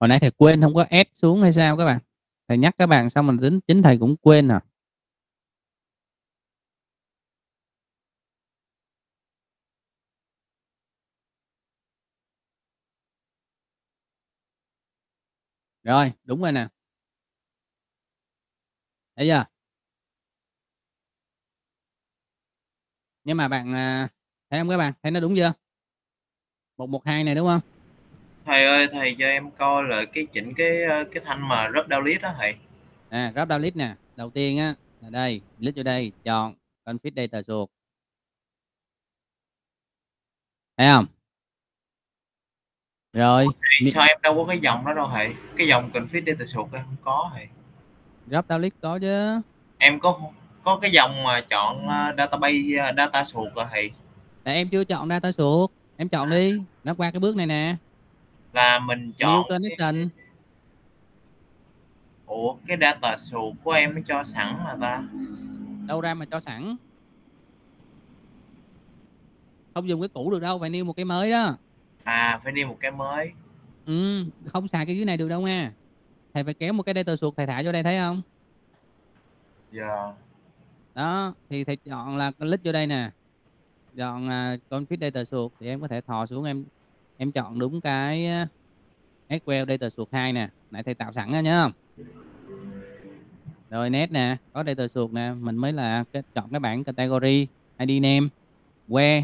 hồi nãy thầy quên không có ép xuống hay sao các bạn? Thầy nhắc các bạn xong mình tính chính thầy cũng quên à rồi, đúng rồi nè. Thấy chưa? Nhưng mà bạn à, thấy không các bạn? Thấy nó đúng chưa? Một một hai này đúng không? Thầy ơi thầy cho em coi là cái chỉnh cái ờ, cái thanh mà drop down list đó thầy. À drop down list nè. Đầu tiên á là đây list vô đây chọn config data source thấy không? Rồi Thầy, sao em đâu có cái dòng đó đâu thầy? Cái dòng config data source em không có thầy. Drop down list có chứ. Em có có cái dòng mà chọn ờ, database ờ, data source rồi thầy? Tại em chưa chọn data source em chọn đi. Nó qua cái bước này nè là mình new chọn cái, connection ủa cái data source của em nó cho sẵn là ta? Đâu ra mà cho sẵn? Không dùng cái cũ được đâu phải new một cái mới đó. À phải đi một cái mới. Ừ không xài cái dưới này được đâu nha. Thầy phải kéo một cái data source thầy thả vô đây thấy không? Giờ đó thì thầy chọn là list vô đây nè. Chọn uh, config data source thì em có thể thò xuống em em chọn đúng cái SQL data suộc 2 nè. Nãy thầy tạo sẵn ra nhá rồi net nè có data suộc nè. Mình mới là cái, chọn cái bảng category ID name where.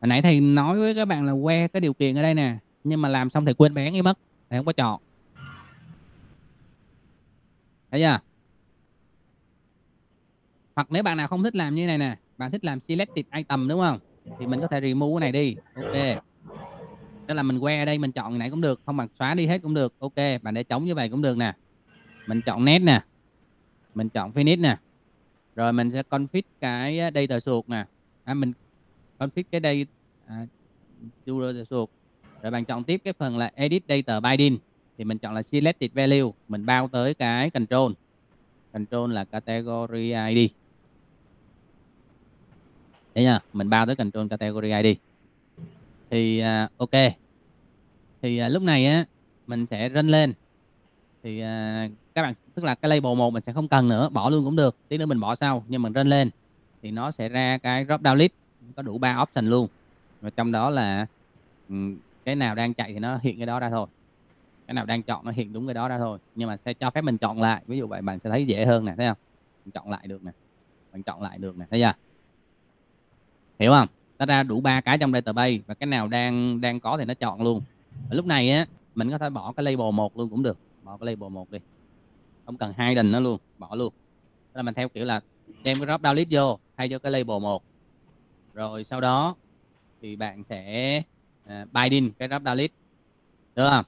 Hồi nãy thầy nói với các bạn là where cái điều kiện ở đây nè. Nhưng mà làm xong thầy quên bảng đi mất thầy không có chọn. Thấy chưa? Hoặc nếu bạn nào không thích làm như này nè bạn thích làm selected item đúng không? Thì mình có thể remove cái này đi. Ok tức là mình que ở đây mình chọn nãy này cũng được không bằng xóa đi hết cũng được. Ok bạn để trống như vậy cũng được nè. Mình chọn net nè. Mình chọn finish nè. Rồi mình sẽ config cái data source nè. À, mình config cái đây à, data source rồi bạn chọn tiếp cái phần là edit data binding. Thì mình chọn là selected value. Mình bao tới cái control. Control là category ID Đấy nha, mình bao tới control category ID. Thì uh, ok. Thì à, lúc này á mình sẽ run lên. Thì à, các bạn tức là cái label một mình sẽ không cần nữa, bỏ luôn cũng được. Tí nữa mình bỏ sau nhưng mình run lên thì nó sẽ ra cái drop down list có đủ ba option luôn. Và trong đó là um, cái nào đang chạy thì nó hiện cái đó ra thôi. Cái nào đang chọn nó hiện đúng cái đó ra thôi. Nhưng mà sẽ cho phép mình chọn lại. Ví dụ vậy bạn sẽ thấy dễ hơn nè, thấy không? Mình chọn lại được nè. bạn chọn lại được nè, thấy chưa? hiểu không nó ra đủ ba cái trong database và cái nào đang đang có thì nó chọn luôn lúc này á mình có thể bỏ cái label một luôn cũng được. Bỏ cái label một đi. Không cần hai đình nó luôn bỏ luôn. Thế là mình theo kiểu là đem cái drop down list vô thay cho cái label một. Rồi sau đó thì bạn sẽ à, uh, binding cái drop down list được không?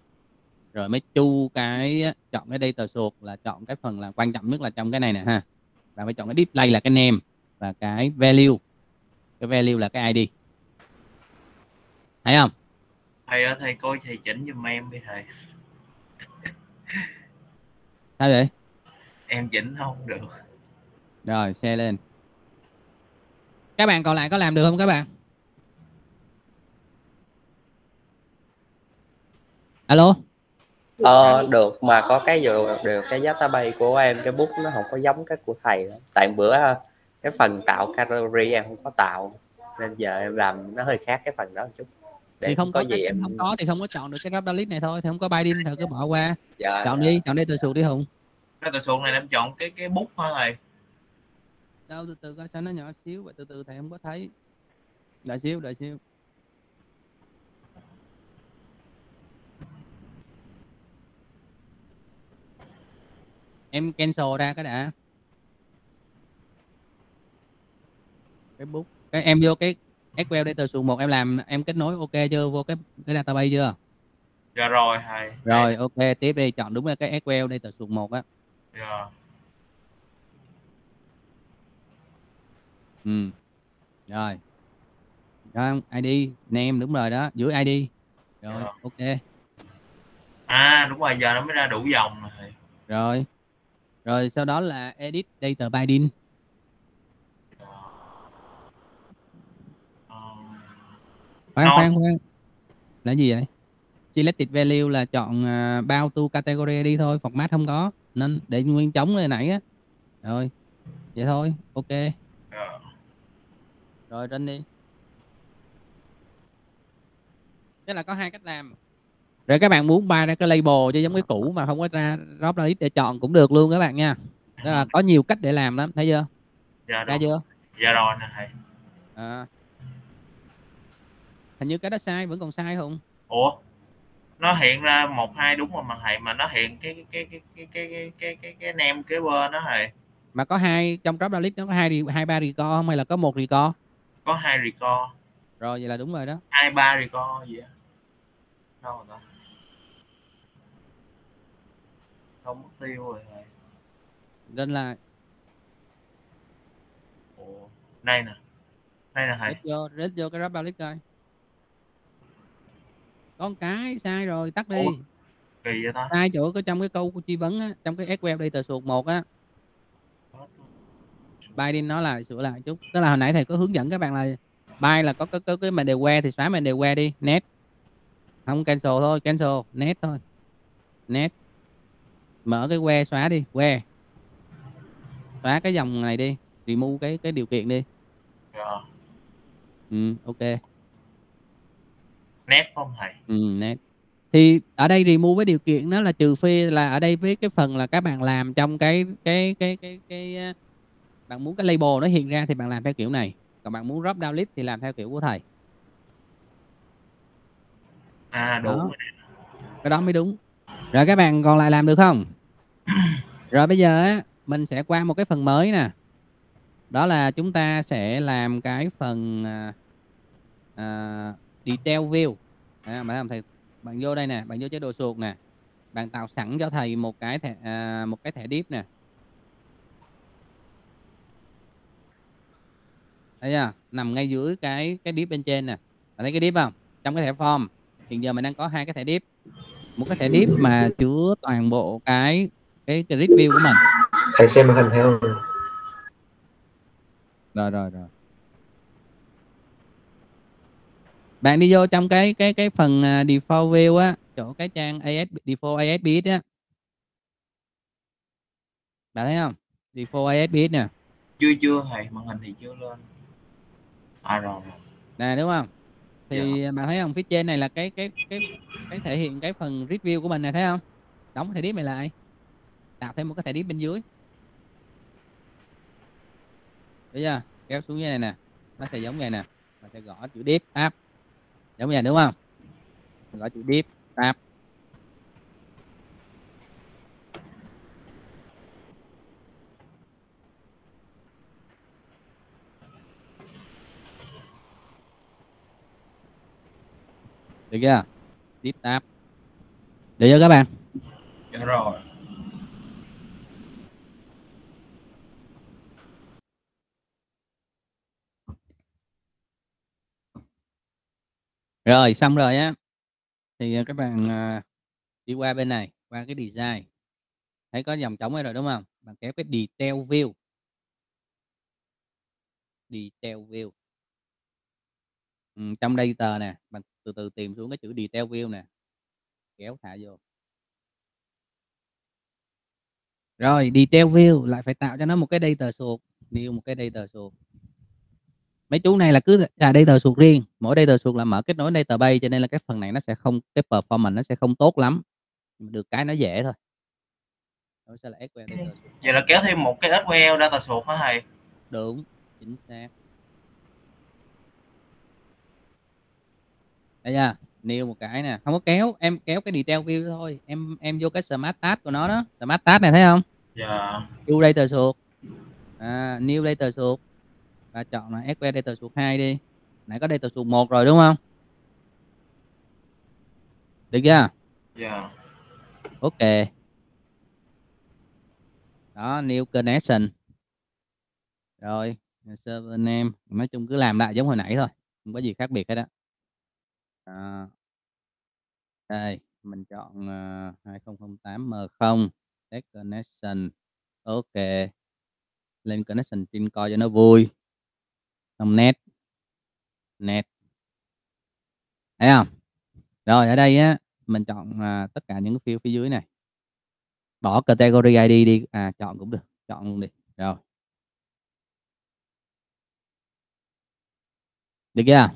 Rồi mới chu cái chọn cái data source là chọn cái phần là quan trọng nhất là trong cái này nè ha. Bạn phải chọn cái display là cái name và cái value. Cái value là cái ID thấy không? Thầy ơi thầy coi thầy chỉnh giùm em đi thầy. Sao vậy? Em chỉnh không được. Rồi xe lên. Các bạn còn lại có làm được không các bạn? Alo? Ờ, được mà có cái dù được cái database của em cái bút nó không có giống cái của thầy lắm. tại bữa ờ, cái phần tạo category em không có tạo nên giờ em làm nó hơi khác cái phần đó một chút để thì không có có gì em không có thì không có chọn được cái rắp list này thôi thì không có Biden thì cứ bỏ qua. Dạ chọn dạ. đi chọn đi từ suột đi hùng. Cái tờ xuồng này em chọn cái cái bút hả thầy? Đâu từ từ coi sao nó nhỏ xíu vậy từ từ thầy không có thấy. Đợi xíu đợi xíu. Em cancel ra cái đã. Cái bút cái em vô cái SQL data source một em làm em kết nối ok chưa? Vô cái cái database chưa? Dạ rồi thầy rồi ok tiếp đi chọn đúng là cái SQL data source một á. Dạ. Ừ. Rồi. Rồi ID name đúng rồi đó dưới ID rồi Dạ. ok. À đúng rồi giờ nó mới ra đủ dòng rồi rồi. Rồi sau đó là edit data binding Dạ. Ờ, khoan Non. khoan khoan. Là gì vậy? Selected value là chọn uh, bao to category đi thôi format không có. Nên để nguyên trống như nãy á. Rồi vậy thôi ok. Rồi run đi. Tức là có hai cách làm. Rồi các bạn muốn bay ra cái label cho giống cái cũ mà không có ra drop list để chọn cũng được luôn các bạn nha. Tức là có nhiều cách để làm lắm thấy chưa? Dạ ra rồi. chưa? Dạ rồi nè thầy. À. hình như cái đó sai vẫn còn sai không ủa? Nó hiện ra một hai đúng rồi mà thầy mà nó hiện cái cái cái cái cái cái cái cái cái nem kế bên đó thầy. Mà có hai trong drop list nó có hai hai ba record không hay là có một record? Có hai record. Rồi vậy là đúng rồi đó. Hai ba record gì á? Đâu rồi ta? Không mất tiêu rồi thầy. Nên là ủa? Đây nè. Đây nè thầy. Rết vô rết vô cái drop list coi con cái sai rồi tắt đi. Ủa? kỳ vậy ta? Sai chỗ có trong cái câu của truy vấn á trong cái SQL data source một á. Biden nó lại sửa lại chút. Tức là hồi nãy thầy có hướng dẫn các bạn là Byte là có có có cái màn đề que thì xóa màn đề que đi net. Không cancel thôi cancel net thôi. Net. Mở cái que xóa đi que xóa cái dòng này đi remove cái cái điều kiện đi. Dạ. ừ, ok nét không thầy? Ừ, net thì ở đây remove với điều kiện đó là trừ phi là ở đây với cái phần là các bạn làm trong cái cái cái cái cái, ờ, bạn muốn cái label nó hiện ra thì bạn làm theo kiểu này. Còn bạn muốn drop down list thì làm theo kiểu của thầy. À đủ Đó. cái đó mới đúng. Rồi các bạn còn lại làm được không? Rồi bây giờ á mình sẽ qua một cái phần mới nè. Đó là chúng ta sẽ làm cái phần à, detail view. À, bạn làm thầy bạn vô đây nè bạn vô chế độ suột nè. Bạn tạo sẵn cho thầy một cái thẻ à, một cái thẻ div nè. Thấy chưa? Nằm ngay dưới cái cái div bên trên nè. Bạn thấy cái div không? Trong cái thẻ form hiện giờ mình đang có hai cái thẻ div một cái thẻ div mà chứa toàn bộ cái cái, cái review của mình. Thầy xem màn hình không? Rồi rồi rồi bạn đi vô trong cái cái cái phần à, default view á chỗ cái trang AS default ASBX á. Bạn thấy không? Default ASBX nè. Chưa chưa thầy màn hình thì chưa lên. À rồi nè đúng không? Thì bạn thấy không? Phía trên này là cái cái cái cái thể hiện cái phần review của mình này thấy không? Đóng thẻ div này lại. Tạo thêm một cái thẻ div bên dưới. Thấy chưa? Kéo xuống như này nè. Nó sẽ giống này nè. Mình sẽ gõ chữ div tab đúng như đúng không? Mình gọi chữ div tab. Được chưa? Div tab. Được chưa các bạn? dạ rồi Rồi xong rồi á. Thì ờ, các bạn ờ, đi qua bên này, qua cái design. Thấy có dòng trống rồi đúng không? Bạn kéo cái detail view. Detail view. Ừ, trong tờ nè, bạn từ từ tìm xuống cái chữ detail view nè. Kéo thả vô. Rồi detail view lại phải tạo cho nó một cái data source, new một cái data source mấy chú này là cứ xài data suột riêng mỗi data suột là mở kết nối database cho nên là cái phần này nó sẽ không cái performance nó sẽ không tốt lắm. Được cái nó dễ thôi. Nó sẽ là SQL data vậy là kéo thêm một cái SQL data source hả thầy? Đúng chính xác. Đây nha nêu một cái nè không có kéo em kéo cái detail view thôi em em vô cái smart tag của nó đó. Smart tag này thấy không? Dạ. New data source à, new data source và chọn là SQL data source 2 đi. Nãy có data source 1 rồi đúng không? Được chưa? Dạ. Ok. Đó new connection. Rồi server name. Nói chung cứ làm lại giống hồi nãy thôi. Không có gì khác biệt hết á. À. đây mình chọn uh, 2008 M0 test connection. Ok. Lên connection trên coi cho nó vui xong net net thấy không? Rồi ở đây á mình chọn à, tất cả những phiếu phía dưới này. Bỏ category ID đi. À chọn cũng được. Chọn luôn đi. Rồi. Được chưa?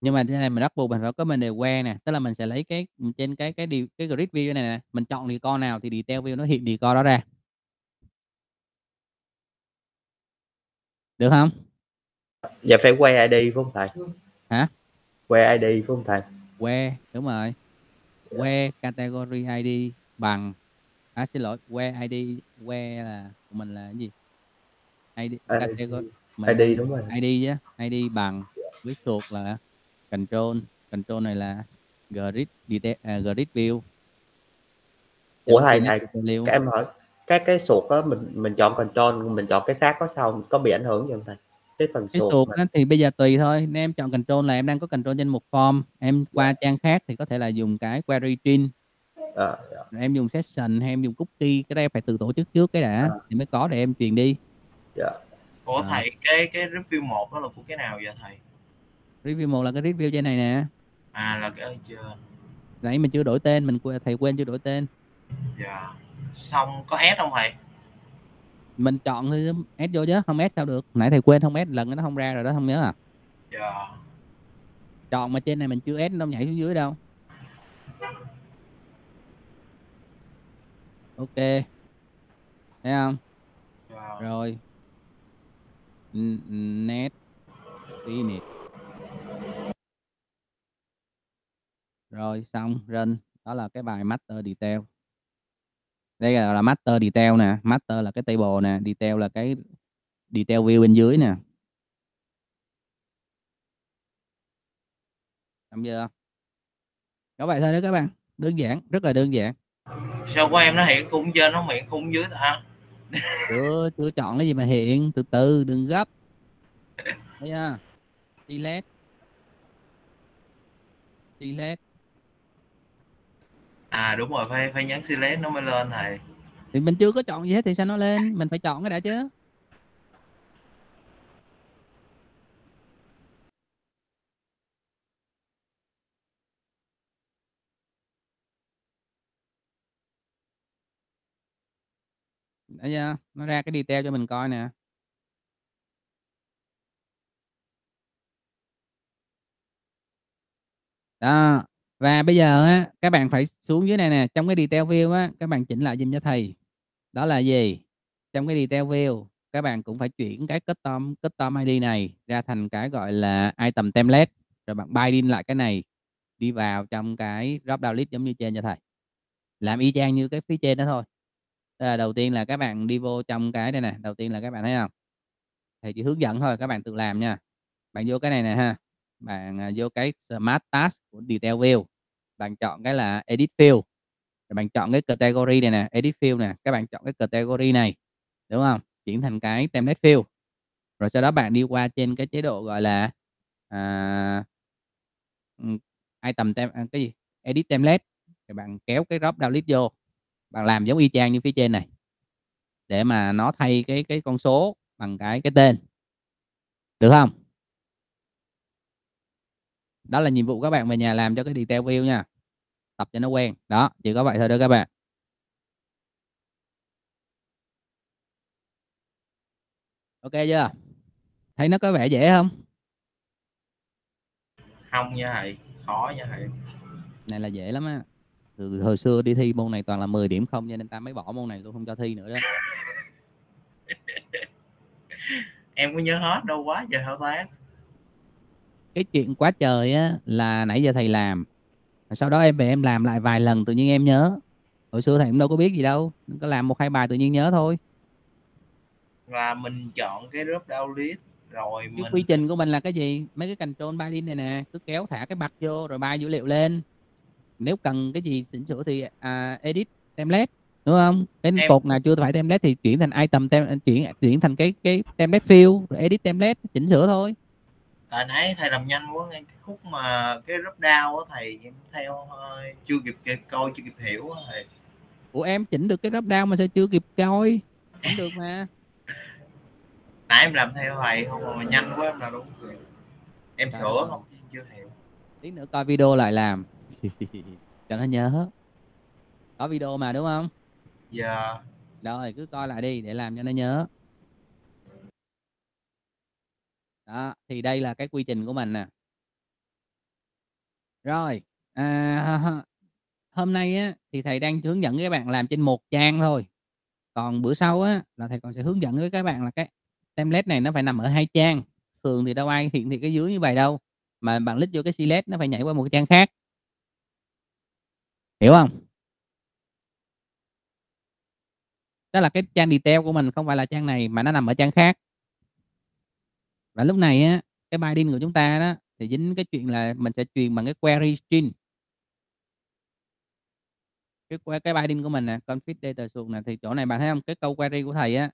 Nhưng mà thế này mình bắt buộc mình phải có mình đề que nè. Tức là mình sẽ lấy cái trên cái cái điều cái grid view này nè. Mình chọn đi con nào thì detail view nó hiện đi con đó ra. Được không? Dạ phải que ID phải không thầy? Hả? Que ID phải không thầy? que đúng rồi que category ID bằng à xin lỗi que ID que là của mình là cái gì ID category mình ID đúng rồi. ID chứ ID bằng viết thuộc là control control này là grid detail à, grid view Ủa thầy thầy Liệu. các em hỏi các cái suột đó mình mình chọn control mình chọn cái khác có sao có bị ảnh hưởng gì không thầy? Cái phần cái mà- á thì bây giờ tùy thôi. Nếu em chọn control là em đang có control trên một form em qua trang khác thì có thể là dùng cái query string Ờ, dạ. rồi em dùng session hay em dùng cookie cái đây phải tự tổ chức trước cái đã À. thì mới có để em truyền đi. Ủa À. thầy cái cái review một đó là của cái nào vậy thầy? Review một là cái review trên này nè. À là cái ở trên nãy mình chưa đổi tên mình thầy quên chưa đổi tên. Dạ. Xong có S không thầy mình chọn thì add vô chứ không add sao được. Nãy thầy quên không add lần nó không ra rồi đó không nhớ à? Dạ. Chọn mà trên này mình chưa add nó nhảy xuống dưới đâu. Ok. Thấy không? Dạ. Rồi. Net. Finish rồi xong. Run. Đó là cái bài master detail đây là, là master detail nè master là cái table nè detail là cái detail view bên dưới nè. Xong chưa? Có vậy thôi đó các bạn đơn giản rất là đơn giản. Sao của em nó hiện khung trên nó hiện khung dưới ta? Chưa chưa chọn cái gì mà hiện từ từ đừng gấp. Thấy chưa? Delete. Delete à đúng rồi, phải phải nhấn select nó mới lên thầy. Thì mình chưa có chọn gì hết thì sao nó lên? Mình phải chọn cái đã chứ. Đấy chưa? nó ra cái detail cho mình coi nè. Đó và bây giờ á, các bạn phải xuống dưới này nè, trong cái detail view á, các bạn chỉnh lại giùm cho thầy. Đó là gì? Trong cái detail view, các bạn cũng phải chuyển cái custom custom ID này ra thành cái gọi là item template. Rồi bạn binding lại cái này đi vào trong cái drop down list giống như trên cho thầy. Làm y chang như cái phía trên đó thôi. Đó là đầu tiên là các bạn đi vô trong cái đây nè, đầu tiên là các bạn thấy không? Thầy chỉ hướng dẫn thôi, các bạn tự làm nha. Bạn vô cái này nè ha. Bạn à, vô cái smart task của detail view bạn chọn cái là edit field. Rồi bạn chọn cái category này nè edit field nè các bạn chọn cái category này đúng không? Chuyển thành cái template field. Rồi sau đó bạn đi qua trên cái chế độ gọi là à, item tem à, cái gì? Edit template. Rồi bạn kéo cái drop down list vô. Bạn làm giống y chang như phía trên này. Để mà nó thay cái cái con số bằng cái cái tên. Được không? Đó là nhiệm vụ các bạn về nhà làm cho cái detail view nha tập cho nó quen. Đó chỉ có vậy thôi đó các bạn. Ok chưa? Thấy nó có vẻ dễ không? Không nha thầy khó nha thầy. Này là dễ lắm á. Từ hồi xưa đi thi môn này toàn là 10 điểm không cho nên ta mới bỏ môn này luôn không cho thi nữa đó. Em có nhớ hết đâu quá trời thao tác cái chuyện quá trời á là nãy giờ thầy làm sau đó em về em làm lại vài lần tự nhiên em nhớ. Hồi xưa thầy cũng đâu có biết gì đâu có làm một hai bài tự nhiên nhớ thôi. Và mình chọn cái drop down list rồi cái mình quy trình của mình là cái gì? Mấy cái control binding này nè cứ kéo thả cái bật vô rồi bay dữ liệu lên. Nếu cần cái gì chỉnh sửa thì à, edit template đúng không? Cái Em- cột nào chưa phải template thì chuyển thành item tem, chuyển chuyển thành cái cái template field rồi edit template chỉnh sửa thôi tại nãy thầy làm nhanh quá cái khúc mà cái drop down á thầy em theo hơi chưa kịp, coi chưa kịp hiểu á thầy. Của em chỉnh được cái drop down mà sao chưa kịp coi? Chỉnh được mà. Nãy em làm theo thầy không mà nhanh quá em làm đúng rồi. Em Dạ. sửa không chưa hiểu. Tí nữa coi video lại làm. Cho nó nhớ. Có video mà đúng không? Giờ rồi cứ coi lại đi để làm cho nó nhớ đó thì đây là cái quy trình của mình nè. Rồi à, hôm nay á thì thầy đang hướng dẫn các bạn làm trên một trang thôi. Còn bữa sau á là thầy còn sẽ hướng dẫn với các bạn là cái template này nó phải nằm ở hai trang. Thường thì đâu ai hiện thì cái dưới như vậy đâu mà bạn lít vô cái select nó phải nhảy qua một trang khác. Hiểu không? Đó là cái trang detail của mình không phải là trang này mà nó nằm ở trang khác và lúc này á, cái binding của chúng ta đó, thì dính cái chuyện là mình sẽ truyền bằng cái query string. Cái cái binding của mình nè, config data xuống nè, thì chỗ này bạn thấy không? Cái câu query của thầy á,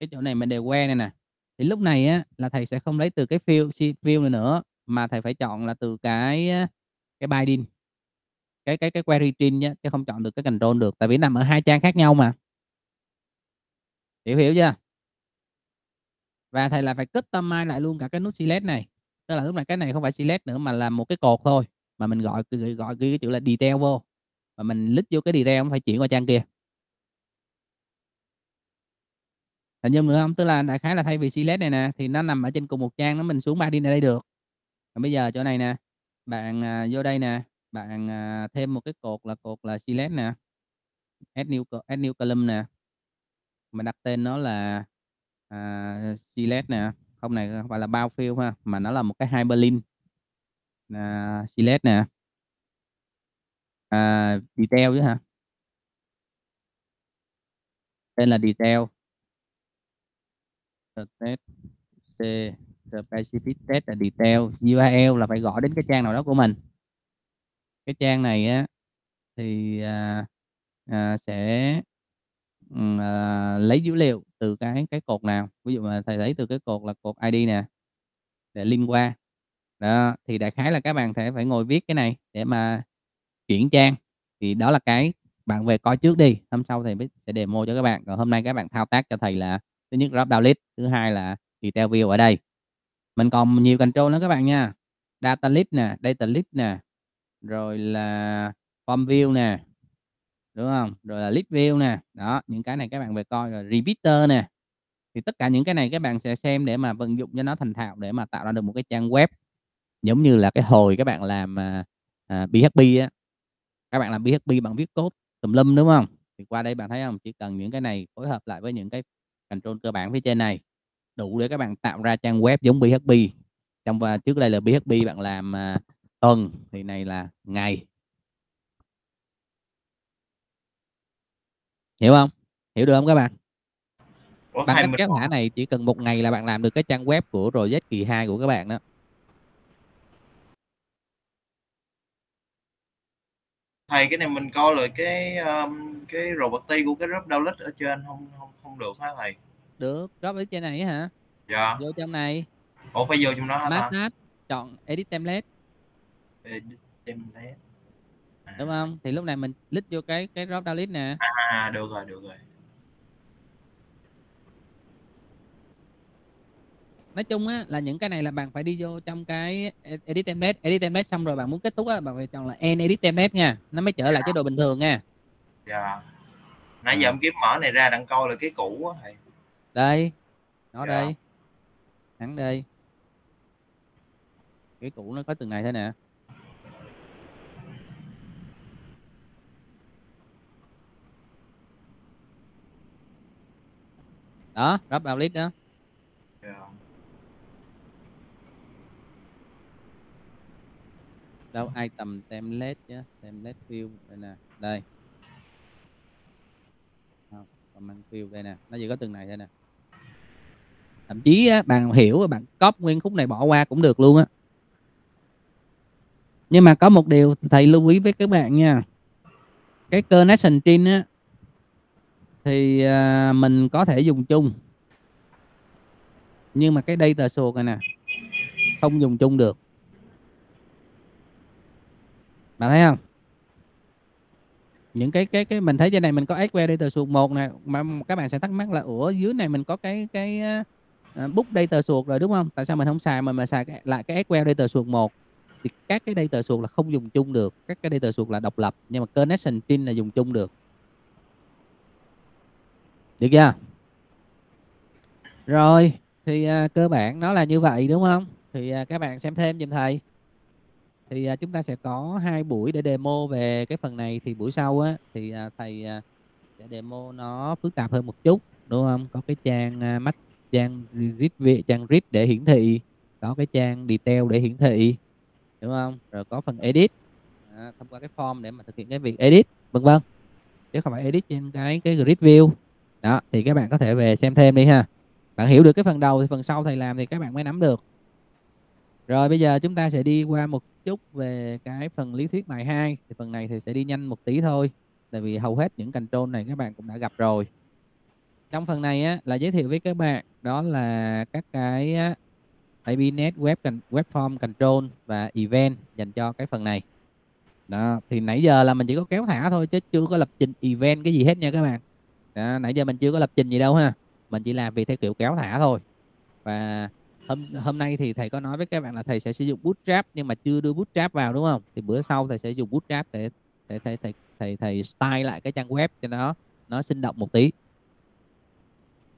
cái chỗ này mình đều que này nè. Thì lúc này á, là thầy sẽ không lấy từ cái field field này nữa, mà thầy phải chọn là từ cái cái binding, cái cái cái query string nhá, chứ không chọn được cái control được, tại vì nằm ở hai trang khác nhau mà. Hiểu hiểu chưa? Và thầy là phải customize lại luôn cả cái nút select này. Tức là lúc này cái này không phải select nữa mà là một cái cột thôi mà mình gọi gọi, gọi cái chữ là detail vô. Và mình lít vô cái detail không phải chuyển qua trang kia. Hình dung nữa không? Tức là đại khái là thay vì select này nè thì nó nằm ở trên cùng một trang nó mình xuống ba đi này đây được. Còn bây giờ chỗ này nè bạn à, vô đây nè bạn à, thêm một cái cột là cột là select nè. Add new add new column nè. Mình đặt tên nó là à, select nè không này không phải là bao phiêu ha mà nó là một cái hyperlink là select nè. À, detail chứ hả? Tên là detail. Test c specific test là detail. URL là phải gọi đến cái trang nào đó của mình. Cái trang này á thì à, à, sẽ à, lấy dữ liệu từ cái cái cột nào? Ví dụ mà thầy lấy từ cái cột là cột ID nè để link qua. Đó thì đại khái là các bạn thể phải ngồi viết cái này để mà chuyển trang. Thì đó là cái bạn về coi trước đi hôm sau thầy sẽ demo cho các bạn. Còn hôm nay các bạn thao tác cho thầy là thứ nhất drop down list thứ hai là detail view ở đây. Mình còn nhiều control nữa các bạn nha. Data list nè data list nè rồi là form view nè đúng không? Rồi là list view nè. Đó những cái này các bạn về coi rồi repeater nè. Thì tất cả những cái này các bạn sẽ xem để mà vận dụng cho nó thành thạo để mà tạo ra được một cái trang web giống như là cái hồi các bạn làm à, à PHP á. Các bạn làm PHP bằng viết code tùm lum đúng không? Thì qua đây bạn thấy không? Chỉ cần những cái này phối hợp lại với những cái control cơ bản phía trên này đủ để các bạn tạo ra trang web giống PHP trong và trước đây là PHP bạn làm à, tuần thì này là ngày. Hiểu không? Hiểu được không các bạn? Ủa, bằng cách kéo thả này chỉ cần một ngày là bạn làm được cái trang web của project kỳ 2 của các bạn đó. Thầy cái này mình coi lại cái um, cái property của cái drop down list ở trên không không không được hả thầy? Được drop ở trên này á hả? Dạ. Vô trong này. Ủa phải vô trong đó hả massage chọn edit template. Edit template. À, đúng không? Thì lúc này mình list vô cái cái drop down list nè. À được rồi được rồi. Nói chung á là những cái này là bạn phải đi vô trong cái edit template. Edit template xong rồi bạn muốn kết thúc á bạn phải chọn là end edit template nha. Nó mới trở lại chế độ bình thường nha. Dạ. Nãy giờ À. em kiếm mở này ra đặng coi là cái cũ á thầy. Đây. Nó Dạ. đây. Hắn đây. Cái cũ nó có từng này thế nè đó drop down list đó. Dạ. đâu item template chứ template field đây nè đây. Không command field đây nè nó chỉ có từng này thôi nè. Thậm chí á, bạn hiểu bạn copy nguyên khúc này bỏ qua cũng được luôn á. Nhưng mà có một điều thầy lưu ý với các bạn nha. Cái connection tree á thì uh, mình có thể dùng chung. Nhưng mà cái data source này nè không dùng chung được. Bạn thấy không? Những cái cái cái mình thấy trên này mình có SQL data source một nè mà các bạn sẽ thắc mắc là ủa dưới này mình có cái cái uh, book data source rồi đúng không? Tại sao mình không xài mà mà xài cái, lại cái SQL data source một? Thì các cái data source là không dùng chung được các cái data source là độc lập nhưng mà connection tree là dùng chung được được chưa? Rồi thì à, cơ bản nó là như vậy đúng không? Thì à, các bạn xem thêm giùm thầy. Thì à, chúng ta sẽ có hai buổi để demo về cái phần này. Thì buổi sau á thì à, thầy à, sẽ demo nó phức tạp hơn một chút đúng không? Có cái trang à, mắt trang read trang grid để hiển thị. Có cái trang detail để hiển thị đúng không? Rồi có phần edit. À, thông qua cái form để mà thực hiện cái việc edit vân vân. Chứ không phải edit trên cái cái grid view đó thì các bạn có thể về xem thêm đi ha. Bạn hiểu được cái phần đầu thì phần sau thầy làm thì các bạn mới nắm được. Rồi bây giờ chúng ta sẽ đi qua một chút về cái phần lý thuyết bài 2 thì phần này thì sẽ đi nhanh một tí thôi tại vì hầu hết những control này các bạn cũng đã gặp rồi. Trong phần này á, là giới thiệu với các bạn đó là các cái á, web web form control và event dành cho cái phần này. Đó thì nãy giờ là mình chỉ có kéo thả thôi chứ chưa có lập trình event cái gì hết nha các bạn đó, nãy giờ mình chưa có lập trình gì đâu ha. Mình chỉ làm việc theo kiểu kéo thả thôi. Và hôm hôm nay thì thầy có nói với các bạn là thầy sẽ sử dụng bootstrap nhưng mà chưa đưa bootstrap vào đúng không? Thì bữa sau thầy sẽ dùng bootstrap để để thầy thầy thầy thầy style lại cái trang web cho nó nó sinh động một tí.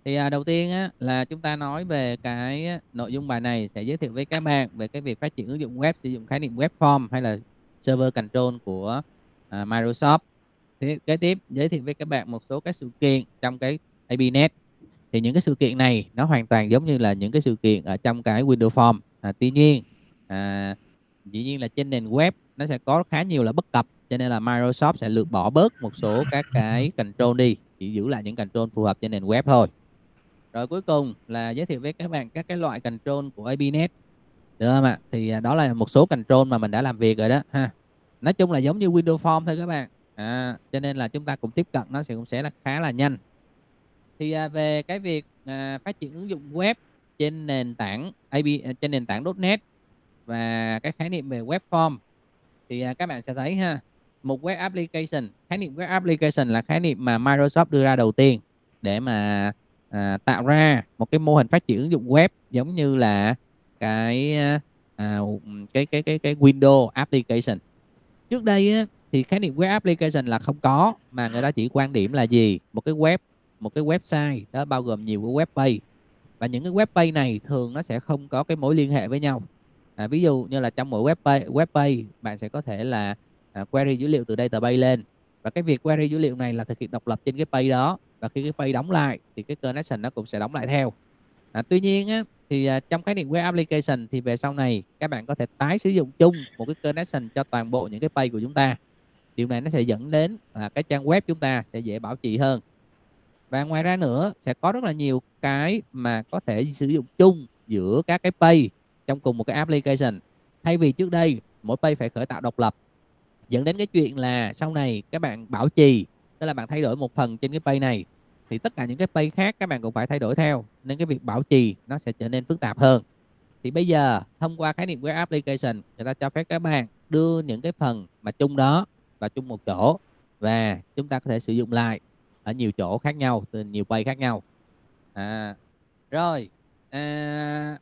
Thì à, đầu tiên á, là chúng ta nói về cái nội dung bài này sẽ giới thiệu với các bạn về cái việc phát triển ứng dụng web sử dụng khái niệm web form hay là server control của à, Microsoft tiếp, kế tiếp giới thiệu với các bạn một số các sự kiện trong cái APNet thì những cái sự kiện này nó hoàn toàn giống như là những cái sự kiện ở trong cái Windows Form. À, tuy nhiên à, dĩ nhiên là trên nền web nó sẽ có khá nhiều là bất cập cho nên là Microsoft sẽ lược bỏ bớt một số các cái control đi chỉ giữ lại những control phù hợp trên nền web thôi. Rồi cuối cùng là giới thiệu với các bạn các cái loại control của abnet được không ạ? Thì à, đó là một số control mà mình đã làm việc rồi đó ha. Nói chung là giống như Windows Form thôi các bạn à, cho nên là chúng ta cũng tiếp cận nó sẽ cũng sẽ là khá là nhanh. Thì à, về cái việc à, phát triển ứng dụng web trên nền tảng AB à, trên nền tảng .NET và cái khái niệm về web form thì à, các bạn sẽ thấy ha một web application khái niệm web application là khái niệm mà Microsoft đưa ra đầu tiên để mà à, tạo ra một cái mô hình phát triển ứng dụng web giống như là cái à, à cái cái cái cái Windows application. Trước đây á, thì khái niệm web application là không có mà người ta chỉ quan điểm là gì? Một cái web một cái website đó bao gồm nhiều cái web page và những cái web page này thường nó sẽ không có cái mối liên hệ với nhau. À, ví dụ như là trong mỗi web page, web page bạn sẽ có thể là à, query dữ liệu từ database lên. Và cái việc query dữ liệu này là thực hiện độc lập trên cái page đó. Và khi cái page đóng lại thì cái connection nó cũng sẽ đóng lại theo. À, tuy nhiên á, thì à, trong khái niệm web application thì về sau này các bạn có thể tái sử dụng chung một cái connection cho toàn bộ những cái page của chúng ta điều này nó sẽ dẫn đến là cái trang web chúng ta sẽ dễ bảo trì hơn. Và ngoài ra nữa, sẽ có rất là nhiều cái mà có thể sử dụng chung giữa các cái page trong cùng một cái application. Thay vì trước đây, mỗi page phải khởi tạo độc lập. Dẫn đến cái chuyện là sau này các bạn bảo trì, tức là bạn thay đổi một phần trên cái page này, thì tất cả những cái page khác các bạn cũng phải thay đổi theo, nên cái việc bảo trì nó sẽ trở nên phức tạp hơn. Thì bây giờ, thông qua khái niệm web application, người ta cho phép các bạn đưa những cái phần mà chung đó vào chung một chỗ. Và chúng ta có thể sử dụng lại ở nhiều chỗ khác nhau từ nhiều page khác nhau. À, rồi à,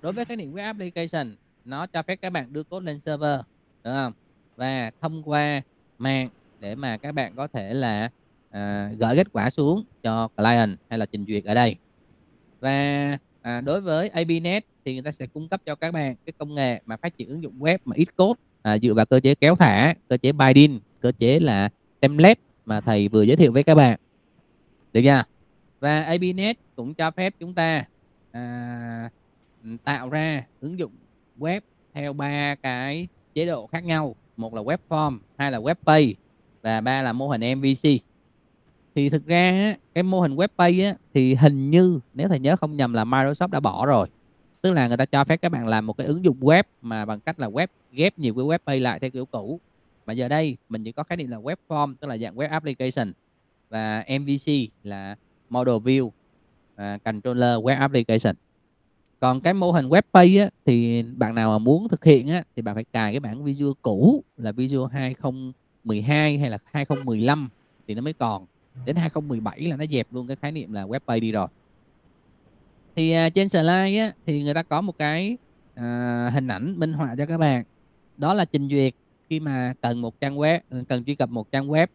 đối với khái niệm web application nó cho phép các bạn đưa code lên server đúng không? Và thông qua mạng để mà các bạn có thể là à, gửi kết quả xuống cho client hay là trình duyệt ở đây. Và à, đối với ABNet thì người ta sẽ cung cấp cho các bạn cái công nghệ mà phát triển ứng dụng web mà ít code à, dựa vào cơ chế kéo thả cơ chế binding cơ chế là template mà thầy vừa giới thiệu với các bạn. Được chưa? Và ABNet cũng cho phép chúng ta à, tạo ra ứng dụng web theo ba cái chế độ khác nhau. Một là web form hai là web page và ba là mô hình MVC thì thực ra cái mô hình web page á, thì hình như nếu thầy nhớ không nhầm là Microsoft đã bỏ rồi. Tức là người ta cho phép các bạn làm một cái ứng dụng web mà bằng cách là web ghép nhiều cái web page lại theo kiểu cũ. Mà giờ đây mình chỉ có khái niệm là web form tức là dạng web application. Và MVC là model view uh, controller web application. Còn cái mô hình web page á, thì bạn nào mà muốn thực hiện á, thì bạn phải cài cái bản Visual cũ là Visual 2012 hay là 2015 thì nó mới còn. Đến 2017 là nó dẹp luôn cái khái niệm là web page đi rồi. Thì uh, trên slide á, thì người ta có một cái uh, hình ảnh minh họa cho các bạn đó là trình duyệt khi mà cần một trang web ờ, cần truy cập một trang web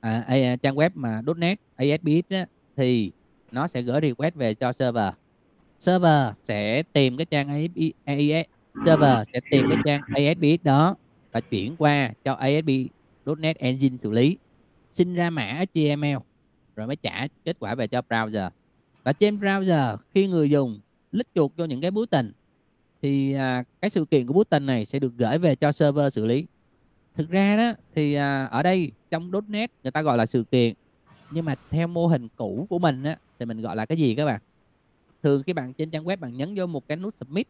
à, à, trang web mà .net ASPX á, thì nó sẽ gửi request về cho server. Server sẽ tìm cái trang ASP, AES server sẽ tìm cái trang ASPX đó và chuyển qua cho ASP.NET Engine xử lý. Sinh ra mã HTML rồi mới trả kết quả về cho browser. Và trên browser khi người dùng lít chuột cho những cái button thì à, cái sự kiện của button này sẽ được gửi về cho server xử lý. Thực ra đó thì à, ở đây trong .NET người ta gọi là sự kiện nhưng mà theo mô hình cũ của mình á thì mình gọi là cái gì các bạn? Thường khi bạn trên trang web bạn nhấn vô một cái nút submit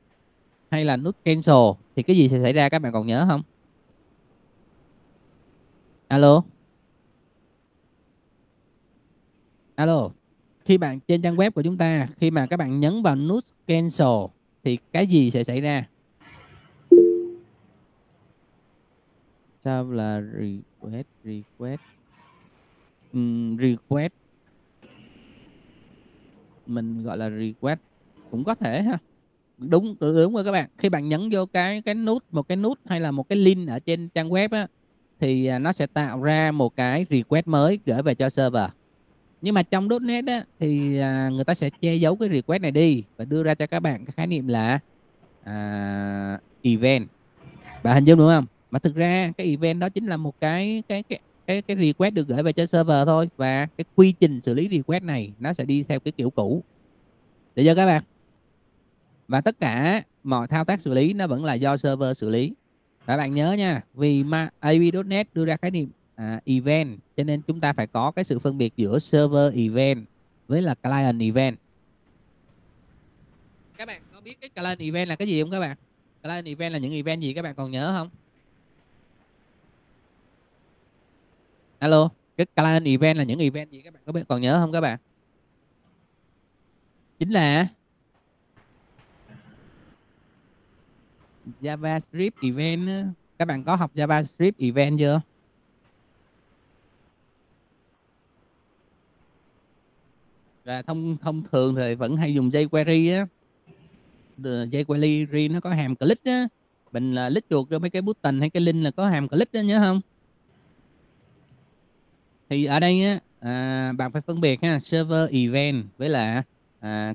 hay là nút cancel thì cái gì sẽ xảy ra các bạn còn nhớ không? Alo? Alo? Khi bạn trên trang web của chúng ta khi mà các bạn nhấn vào nút cancel thì cái gì sẽ xảy ra? Sao là request request? Um, request. Mình gọi là request. Cũng có thể ha. Đúng đúng rồi các bạn. Khi bạn nhấn vô cái cái nút một cái nút hay là một cái link ở trên trang web á thì à, nó sẽ tạo ra một cái request mới gửi về cho server nhưng mà trong .NET á, thì à, người ta sẽ che giấu cái request này đi và đưa ra cho các bạn cái khái niệm là à, event. Bạn hình dung đúng không? Mà thực ra cái event đó chính là một cái cái cái cái cái request được gửi về cho server thôi và cái quy trình xử lý request này nó sẽ đi theo cái kiểu cũ. Để cho các bạn? Và tất cả mọi thao tác xử lý nó vẫn là do server xử lý. Các bạn nhớ nha vì mà AV.NET đưa ra khái niệm uh, event. Cho nên chúng ta phải có cái sự phân biệt giữa server event với là client event. Các bạn có biết cái client event là cái gì không các bạn? Client event là những event gì các bạn còn nhớ không? Alo cái client event là những event gì các bạn có biết còn nhớ không các bạn? Chính là JavaScript event các bạn có học JavaScript event chưa? Và thông thông thường thì vẫn hay dùng jQuery á. jQuery nó có hàm click á. Mình là click chuột cho mấy cái button hay cái link là có hàm click đó nhớ không? Thì ở đây á à, bạn phải phân biệt ha server event với là à,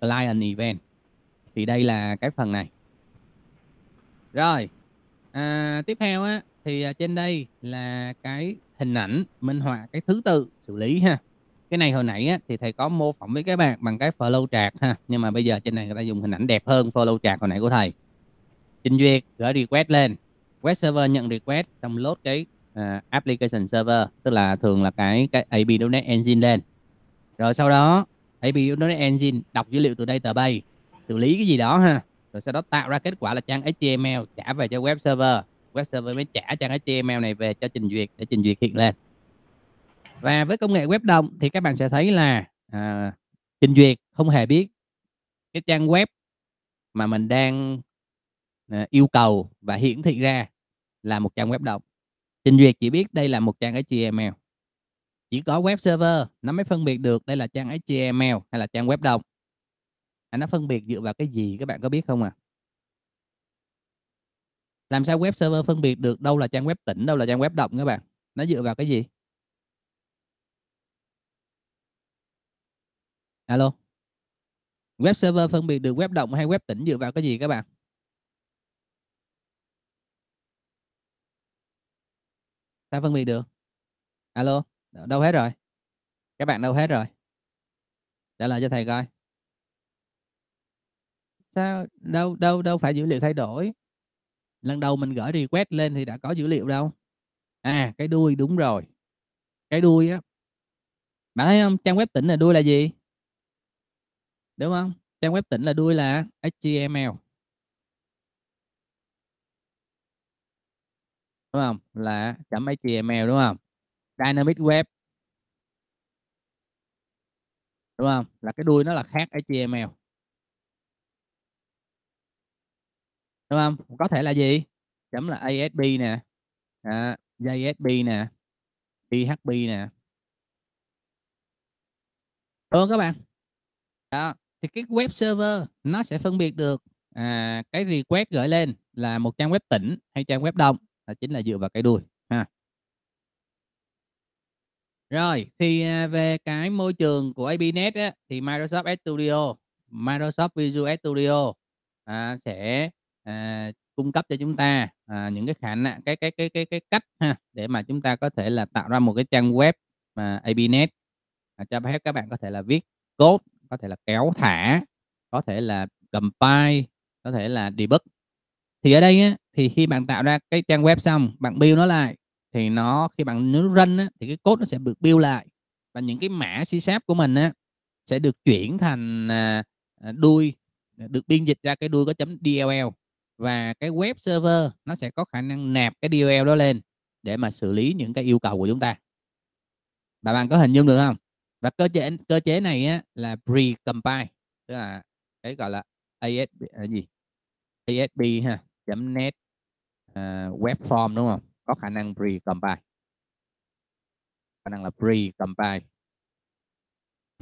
client event. Thì đây là cái phần này. Rồi à, tiếp theo á thì à, trên đây là cái hình ảnh minh họa cái thứ tự xử lý ha cái này hồi nãy á, thì thầy có mô phỏng với các bạn bằng cái flow chart ha. Nhưng mà bây giờ trên này người ta dùng hình ảnh đẹp hơn flow chart hồi nãy của thầy. Trình duyệt gửi request lên. Web server nhận request xong load cái uh, application server tức là thường là cái cái ASP.NET Engine lên. Rồi sau đó ASP.NET Engine đọc dữ liệu từ database xử lý cái gì đó ha. Rồi sau đó tạo ra kết quả là trang HTML trả về cho web server. Web server mới trả trang HTML này về cho trình duyệt để trình duyệt hiện lên và với công nghệ web động thì các bạn sẽ thấy là à, trình duyệt không hề biết cái trang web mà mình đang à, yêu cầu và hiển thị ra là một trang web động trình duyệt chỉ biết đây là một trang HTML chỉ có web server nó mới phân biệt được đây là trang HTML hay là trang web động à, nó phân biệt dựa vào cái gì các bạn có biết không à làm sao web server phân biệt được đâu là trang web tỉnh đâu là trang web động các bạn? Nó dựa vào cái gì? Alo? Web server phân biệt được web động hay web tĩnh dựa vào cái gì các bạn? Sao phân biệt được. Alo? Đâu hết rồi? Các bạn đâu hết rồi? Trả lời cho thầy coi. Sao, đâu đâu đâu phải dữ liệu thay đổi? Lần đầu mình gửi request lên thì đã có dữ liệu đâu. À cái đuôi đúng rồi. Cái đuôi á. Bạn thấy không? Trang web tỉnh là đuôi là gì? Đúng không? Trang web tỉnh là đuôi là html đúng không? Là chấm html đúng không? Dynamic web. Đúng không? Là cái đuôi nó là khác html đúng không? Có thể là gì? Chấm là asp nè. À, jsp nè. Php nè. Đúng các bạn? Đó thì cái web server nó sẽ phân biệt được à, cái request gửi lên là một trang web tỉnh hay trang web đông là chính là dựa vào cái đuôi ha. Rồi thì à, về cái môi trường của APNet á, thì Microsoft Studio Microsoft Visual Studio à, sẽ à, cung cấp cho chúng ta à, những cái khả năng cái cái cái cái cái cách ha để mà chúng ta có thể là tạo ra một cái trang web mà APNet à, cho phép các bạn có thể là viết code có thể là kéo thả có thể là compile có thể là debug. Thì ở đây á, thì khi bạn tạo ra cái trang web xong bạn build nó lại thì nó khi bạn nhấn run á, thì cái code nó sẽ được build lại. Và những cái mã C sharp của mình á, sẽ được chuyển thành à, à, đuôi à, được biên dịch ra cái đuôi có chấm DLL và cái web server nó sẽ có khả năng nạp cái DLL đó lên để mà xử lý những cái yêu cầu của chúng ta. Và bạn có hình dung được không? Và cơ chế cơ chế này á, là pre-compile tức là cái gọi là ASB là gì? ASP ha .net uh, web form đúng không? Có khả năng pre-compile khả năng là pre-compile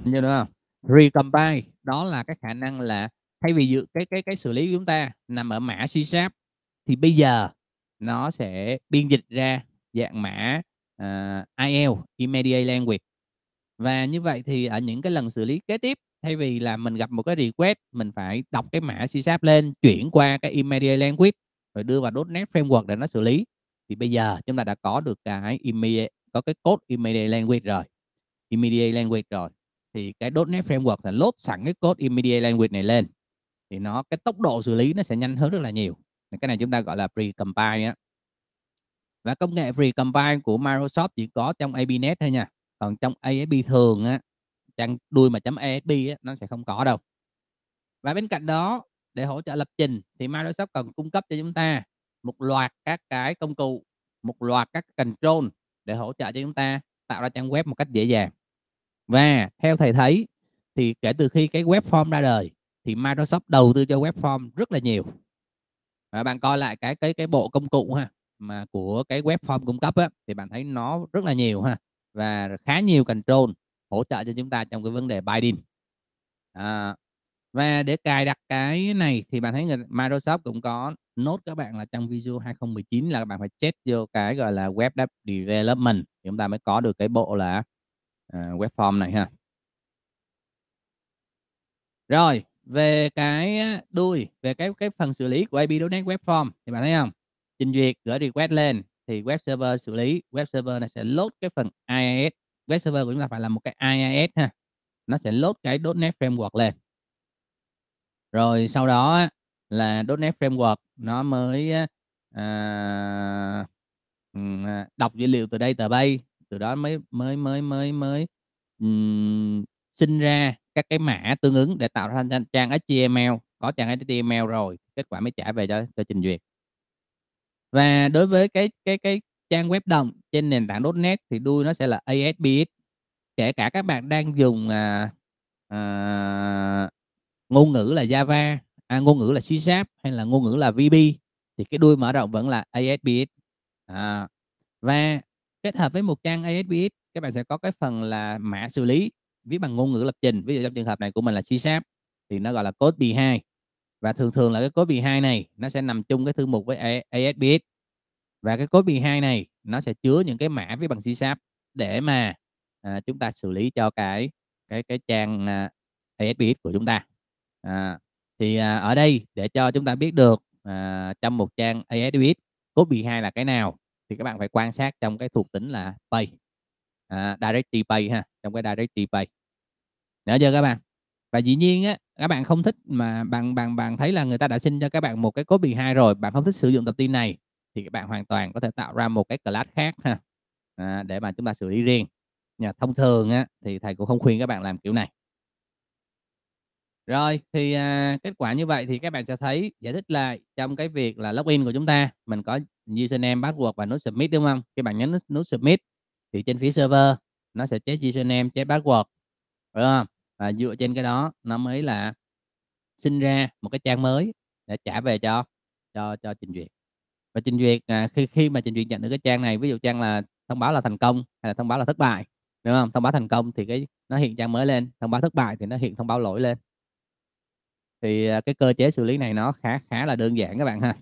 như đúng không pre-compile đó là cái khả năng là thay vì dự cái cái cái xử lý của chúng ta nằm ở mã C sharp thì bây giờ nó sẽ biên dịch ra dạng mã à, uh, IL immediate language và như vậy thì ở những cái lần xử lý kế tiếp, thay vì là mình gặp một cái request, mình phải đọc cái mã C sharp lên, chuyển qua cái immediate language, rồi đưa vào .NET framework để nó xử lý, thì bây giờ chúng ta đã có được cái immediate có cái code immediate language rồi. Immediate language rồi, thì cái .NET framework là load sẵn cái code immediate language này lên, thì nó, cái tốc độ xử lý nó sẽ nhanh hơn rất là nhiều. Cái này chúng ta gọi là pre-compile á và công nghệ pre-compile của Microsoft chỉ có trong ABNet thôi nha còn trong ASP thường á trang đuôi mà chấm ASP á, nó sẽ không có đâu. Và bên cạnh đó để hỗ trợ lập trình thì Microsoft cần cung cấp cho chúng ta một loạt các cái công cụ một loạt các control để hỗ trợ cho chúng ta tạo ra trang web một cách dễ dàng. Và theo thầy thấy thì kể từ khi cái web form ra đời thì Microsoft đầu tư cho web form rất là nhiều. Và bạn coi lại cái cái cái bộ công cụ ha mà của cái web form cung cấp á, thì bạn thấy nó rất là nhiều ha và khá nhiều control hỗ trợ cho chúng ta trong cái vấn đề binding à, và để cài đặt cái này thì bạn thấy người Microsoft cũng có nốt các bạn là trong Visual 2019 là các bạn phải check vô cái gọi là web development thì chúng ta mới có được cái bộ là uh, web form này ha. Rồi về cái đuôi về cái cái phần xử lý của API.NET Web Form thì bạn thấy không? Trình duyệt gửi request lên thì web server xử lý web server này sẽ load cái phần IIS web server của chúng ta phải là một cái IIS ha nó sẽ load cái .NET Framework lên. Rồi sau đó là .NET Framework nó mới à, à, đọc dữ liệu từ đây tờ bay từ đó mới mới mới mới mới um, sinh ra các cái mã tương ứng để tạo ra trang HTML có trang HTML rồi kết quả mới trả về cho cho trình duyệt và đối với cái cái cái trang web đồng trên nền tảng .NET thì đuôi nó sẽ là ASPX kể cả các bạn đang dùng à, à, ngôn ngữ là Java à, ngôn ngữ là C Sharp hay là ngôn ngữ là VB thì cái đuôi mở rộng vẫn là ASPX à, và kết hợp với một trang ASPX các bạn sẽ có cái phần là mã xử lý viết bằng ngôn ngữ lập trình. Ví dụ trong trường hợp này của mình là C Sharp thì nó gọi là code B2 và thường thường là cái code B2 này nó sẽ nằm chung cái thư mục với ASPX và cái code B2 này nó sẽ chứa những cái mã với bằng C Sharp để mà à, chúng ta xử lý cho cái cái cái trang à, ASPX của chúng ta À, thì, à, ở đây để cho chúng ta biết được, à, trong một trang AWS code 12 là cái nào thì các bạn phải quan sát trong cái thuộc tính là Pay, à, Directory Pay ha, trong cái Directory Pay. Nhớ chưa các bạn? Và dĩ nhiên á, các bạn không thích mà bạn bạn bạn thấy là người ta đã xin cho các bạn một cái code 12 rồi, bạn không thích sử dụng tập tin này thì các bạn hoàn toàn có thể tạo ra một cái class khác ha, à, để mà chúng ta xử lý riêng. nhà thông thường á, thì thầy cũng không khuyên các bạn làm kiểu này. Rồi, thì, à, kết quả như vậy thì các bạn sẽ thấy giải thích lại trong cái việc là login của chúng ta, mình có username, password và nút submit, đúng không? Khi bạn nhấn nút nút submit thì trên phía server nó sẽ check username, check password, đúng không và dựa trên cái đó nó mới là sinh ra một cái trang mới để trả về cho cho cho trình duyệt. Và trình duyệt, à, khi khi mà trình duyệt nhận được cái trang này, ví dụ trang là thông báo là thành công hay là thông báo là thất bại, đúng không? Thông báo thành công thì cái nó hiện trang mới lên, thông báo thất bại thì nó hiện thông báo lỗi lên. Thì, à, cái cơ chế xử lý này nó khá khá là đơn giản các bạn ha.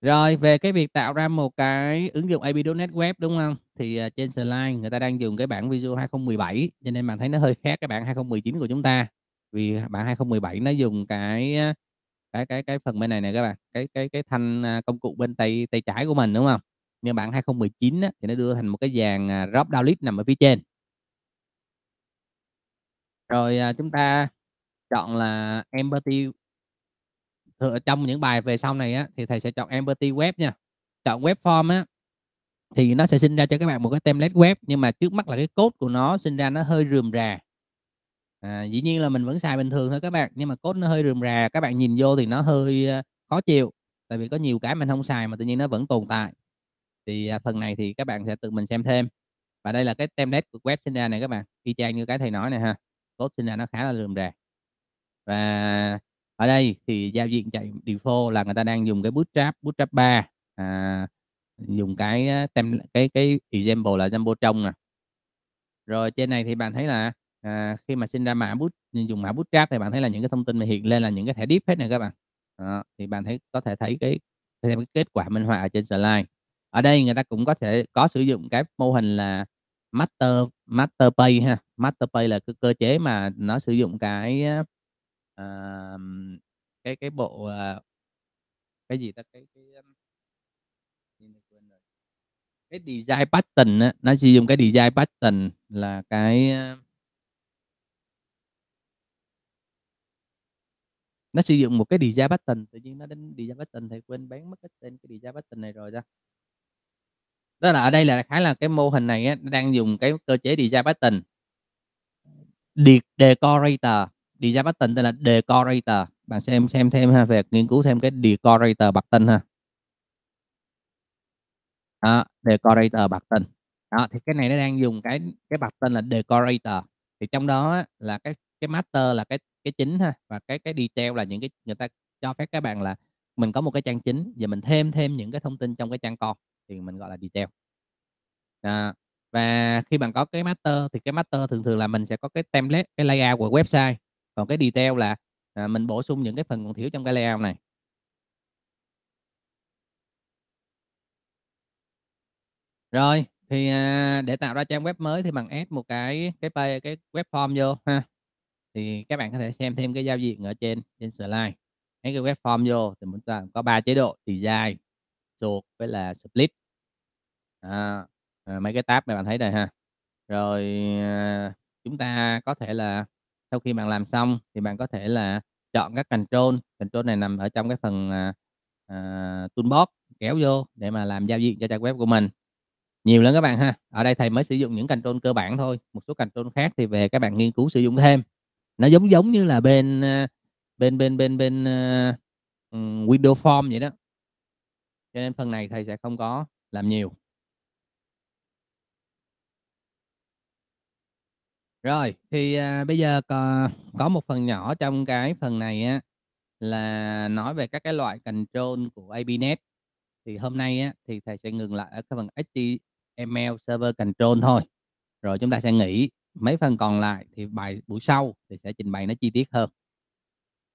Rồi, về cái việc tạo ra một cái ứng dụng API.NET Web, đúng không? Thì, uh, trên slide người ta đang dùng cái bản Visual 2017 cho nên bạn thấy nó hơi khác cái bản 2019 của chúng ta. Vì bản 2017 nó dùng cái, cái cái cái phần bên này này các bạn, cái cái cái thanh, à, công cụ bên tay tay trái của mình, đúng không? Nhưng bản 2019 á, thì nó đưa thành một cái dàn, à, drop down list nằm ở phía trên. Rồi, uh, chúng ta chọn là Empathy trong những bài về sau này á, thì thầy sẽ chọn Empathy Web nha. Chọn Web Form á, thì nó sẽ sinh ra cho các bạn một cái template web, nhưng mà trước mắt là cái code của nó sinh ra nó hơi rườm rà. À, dĩ nhiên là mình vẫn xài bình thường thôi các bạn, nhưng mà code nó hơi rườm rà, các bạn nhìn vô thì nó hơi, ờ, khó chịu, tại vì có nhiều cái mình không xài mà tự nhiên nó vẫn tồn tại. Thì, à, phần này thì các bạn sẽ tự mình xem thêm. Và đây là cái template của web sinh ra này các bạn, y chang như cái thầy nói này ha, code sinh ra nó khá là rườm rà. Và ở đây thì giao diện chạy default là người ta đang dùng cái Bootstrap, Bootstrap 3, à, dùng cái, tem cái cái example là Jumbotron nè. Rồi trên này thì bạn thấy là, à, khi mà sinh ra mã bút dùng mã Bootstrap thì bạn thấy là những cái thông tin mà hiện lên là những cái thẻ deep hết nè các bạn. Đó, thì bạn thấy có thể thấy cái thêm cái kết quả minh họa ở trên slide. Ở đây người ta cũng có thể có sử dụng cái mô hình là Master Master Pay ha, Master Pay là cái cơ chế mà nó sử dụng cái, Ờ, á, cái cái bộ, à cái gì ta? Cái cái, ưm Tự quên rồi. Cái design pattern á, nó sử dụng cái design pattern là cái, a Nó sử dụng một cái design pattern, tự nhiên nó đến design pattern thì quên bén mất cái tên cái design pattern này rồi ta. Tức là ở đây là đại khái là cái mô hình này á, nó đang dùng cái cơ chế design pattern. De Decorator, design pattern tên là Decorator, bạn xem xem thêm ha, về nghiên cứu thêm cái Decorator tinh ha. Đó, Decorator tinh, Đó, thì cái này nó đang dùng cái cái pattern là Decorator, thì trong đó là cái cái master là cái cái chính ha, và cái cái detail là những cái người ta cho phép các bạn là mình có một cái trang chính, và mình thêm thêm những cái thông tin trong cái trang con thì mình gọi là detail. Đó, và khi bạn có cái master thì cái master thường thường là mình sẽ có cái template, cái layout của website, còn cái detail là, à, mình bổ sung những cái phần còn thiếu trong cái layout này. Rồi, thì, à, để tạo ra trang web mới thì bằng add một cái cái page cái web form vô ha. Thì các bạn có thể xem thêm cái giao diện ở trên trên slide. Cái web form vô thì chúng ta có ba chế độ: Design, Sort với là Split. À, mấy cái tab này bạn thấy đây ha. Rồi, à, chúng ta có thể là sau khi bạn làm xong thì bạn có thể là chọn các control, control này nằm ở trong cái phần, uh, toolbox, kéo vô để mà làm giao diện cho trang web của mình. Nhiều lắm các bạn ha. Ở đây thầy mới sử dụng những control cơ bản thôi, một số control khác thì về các bạn nghiên cứu sử dụng thêm. Nó giống giống như là bên, à, bên bên bên bên, uh, Windows Form vậy đó. Cho nên phần này thầy sẽ không có làm nhiều. Rồi, thì, à, bây giờ cò có một phần nhỏ trong cái phần này á, là nói về các cái loại control của APNet. Thì hôm nay á, thì thầy sẽ ngừng lại ở cái phần HTML server control thôi, rồi chúng ta sẽ nghỉ. Mấy phần còn lại thì bài buổi sau thì sẽ trình bày nó chi tiết hơn.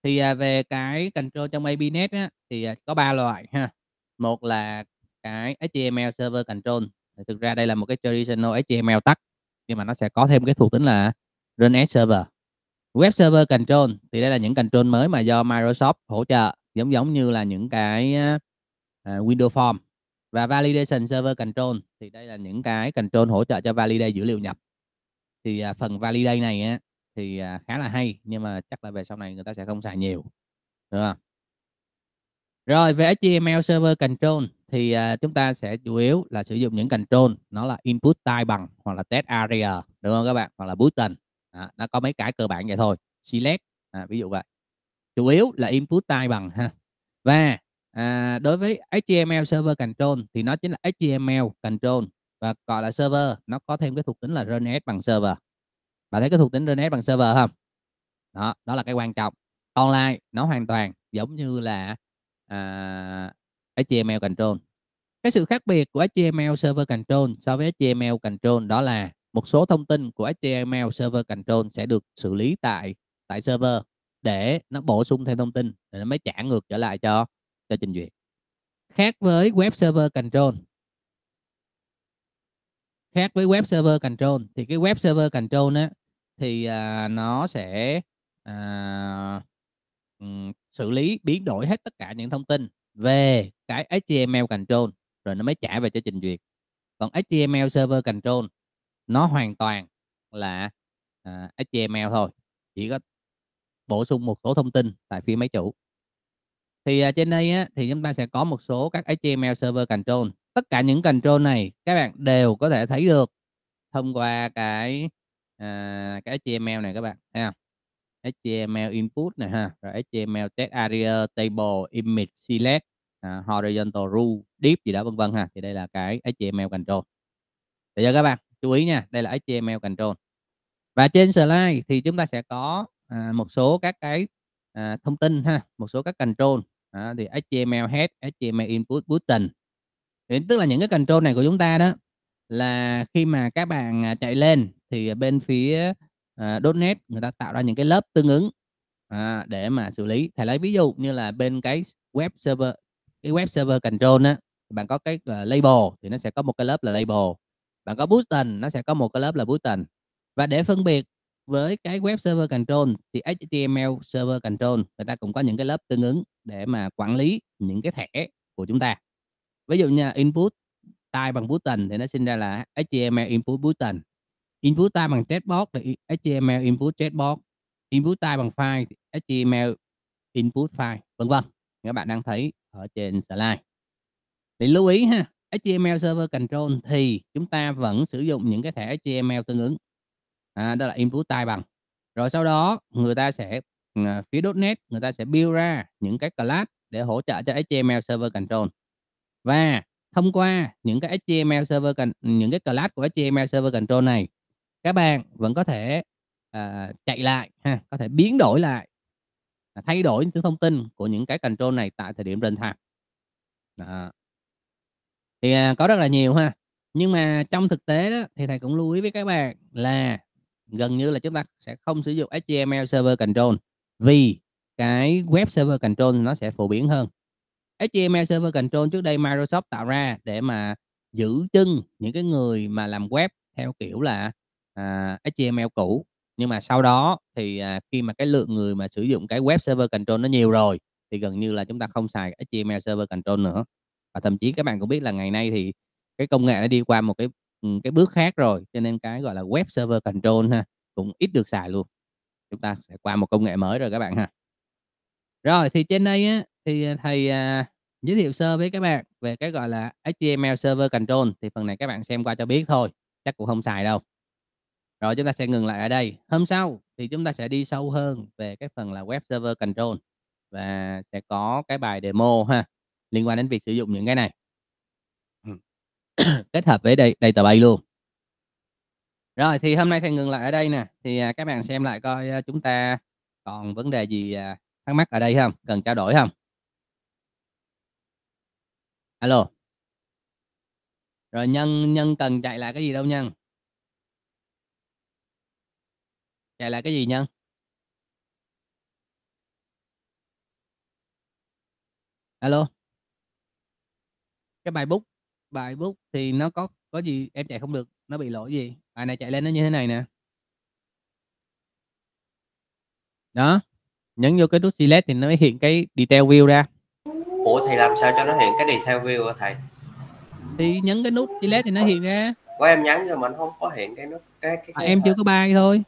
Thì, à, về cái control trong APNet á, thì, à, có ba loại ha. Một là cái HTML server control, thực ra đây là một cái traditional HTML tắt, nhưng mà nó sẽ có thêm cái thuộc tính là run as server. web server control thì đây là những control mới mà do Microsoft hỗ trợ giống giống như là những cái uh, Windows Form và validation server control thì đây là những cái control hỗ trợ cho validate dữ liệu nhập thì uh, phần validate này á, thì uh, khá là hay nhưng mà chắc là về sau này người ta sẽ không xài nhiều được không? Rồi về HTML server control thì uh, chúng ta sẽ chủ yếu là sử dụng những control nó là input type bằng hoặc là test area đúng không các bạn? Hoặc là button. À, nó có mấy cái cơ bản vậy thôi. Select à, ví dụ vậy. Chủ yếu là input type bằng ha. Và à, đối với HTML server control thì nó chính là HTML control và gọi là server nó có thêm cái thuộc tính là run bằng server. Bạn thấy cái thuộc tính run bằng server không? Đó đó là cái quan trọng. Online nó hoàn toàn giống như là à, HTML control. Cái sự khác biệt của HTML server control so với HTML control đó là một số thông tin của HTML server control sẽ được xử lý tại tại server để nó bổ sung thêm thông tin để nó mới trả ngược trở lại cho cho trình duyệt. Khác với web server control. Khác với web server control thì cái web server control á thì à, nó sẽ à, xử lý biến đổi hết tất cả những thông tin về cái HTML control rồi nó mới trả về cho trình duyệt. Còn HTML server control nó hoàn toàn là à, uh, HTML thôi chỉ có bổ sung một số thông tin tại phía máy chủ. Thì uh, trên đây á, thì chúng ta sẽ có một số các HTML server control. Tất cả những control này các bạn đều có thể thấy được thông qua cái uh, cái HTML này các bạn thấy không? HTML input này ha rồi HTML text area table image select à, horizontal rule deep gì đó vân vân ha. Thì đây là cái HTML control. Để cho các bạn chú ý nha đây là HTML control. Và trên slide thì chúng ta sẽ có à, một số các cái à, thông tin ha một số các control. À, thì HTML head HTML input button. Thì tức là những cái control này của chúng ta đó là khi mà các bạn à, chạy lên thì bên phía à, .NET người ta tạo ra những cái lớp tương ứng à, để mà xử lý. Thầy lấy ví dụ như là bên cái web server cái web server control á bạn có cái là, label thì nó sẽ có một cái lớp là label. Bạn có button, nó sẽ có một cái lớp là button. Và để phân biệt với cái web server control thì HTML server control, người ta cũng có những cái lớp tương ứng để mà quản lý những cái thẻ của chúng ta. Ví dụ như input type bằng button thì nó sinh ra là HTML input button. Input type bằng chatbot thì HTML input chatbot. Input type bằng file thì HTML input file, vân vân các bạn đang thấy ở trên slide. Thì lưu ý ha HTML server control thì chúng ta vẫn sử dụng những cái thẻ HTML tương ứng. À, đó là input type bằng. Rồi sau đó người ta sẽ ừ, phía .NET người ta sẽ build ra những cái class để hỗ trợ cho HTML server control. Và thông qua những cái HTML server những cái class của HTML server control này các bạn vẫn có thể uh, chạy lại ha có thể biến đổi lại thay đổi những thông tin của những cái control này tại thời điểm runtime đó. thì à, có rất là nhiều ha. Nhưng mà trong thực tế đó thì thầy cũng lưu ý với các bạn là gần như là chúng ta sẽ không sử dụng HTML server control vì cái web server control nó sẽ phổ biến hơn. HTML server control trước đây Microsoft tạo ra để mà giữ chân những cái người mà làm web theo kiểu là à, HTML cũ nhưng mà sau đó thì à, khi mà cái lượng người mà sử dụng cái web server control nó nhiều rồi thì gần như là chúng ta không xài HTML server control nữa. Và thậm chí các bạn cũng biết là ngày nay thì cái công nghệ nó đi qua một cái ừ, cái bước khác rồi cho nên cái gọi là web server control ha cũng ít được xài luôn. Chúng ta sẽ qua một công nghệ mới rồi các bạn ha. Rồi thì trên đây á, thì à, thầy à, giới thiệu sơ với các bạn về cái gọi là HTML server control thì phần này các bạn xem qua cho biết thôi chắc cũng không xài đâu rồi chúng ta sẽ ngừng lại ở đây. Hôm sau thì chúng ta sẽ đi sâu hơn về cái phần là web server control và sẽ có cái bài demo ha liên quan đến việc sử dụng những cái này. Kết hợp với đây database luôn. Rồi thì hôm nay thầy ngừng lại ở đây nè. Thì à, các bạn xem lại coi à, chúng ta còn vấn đề gì à, thắc mắc ở đây không? Cần trao đổi không? Alo. Rồi nhân nhân cần chạy lại cái gì đâu nhân chạy lại cái gì nhân? Alo? Cái bài bút bài bút thì nó có có gì em chạy không được nó bị lỗi gì? Bài này chạy lên nó như thế này nè. Đó nhấn vô cái nút select thì nó mới hiện cái detail view ra. Ủa thì làm sao cho nó hiện cái detail view hả thầy? Thì nhấn cái nút select thì nó hiện ra. Có em nhắn rồi mình không có hiện cái nút cái cái, à, cái em chưa có bài thôi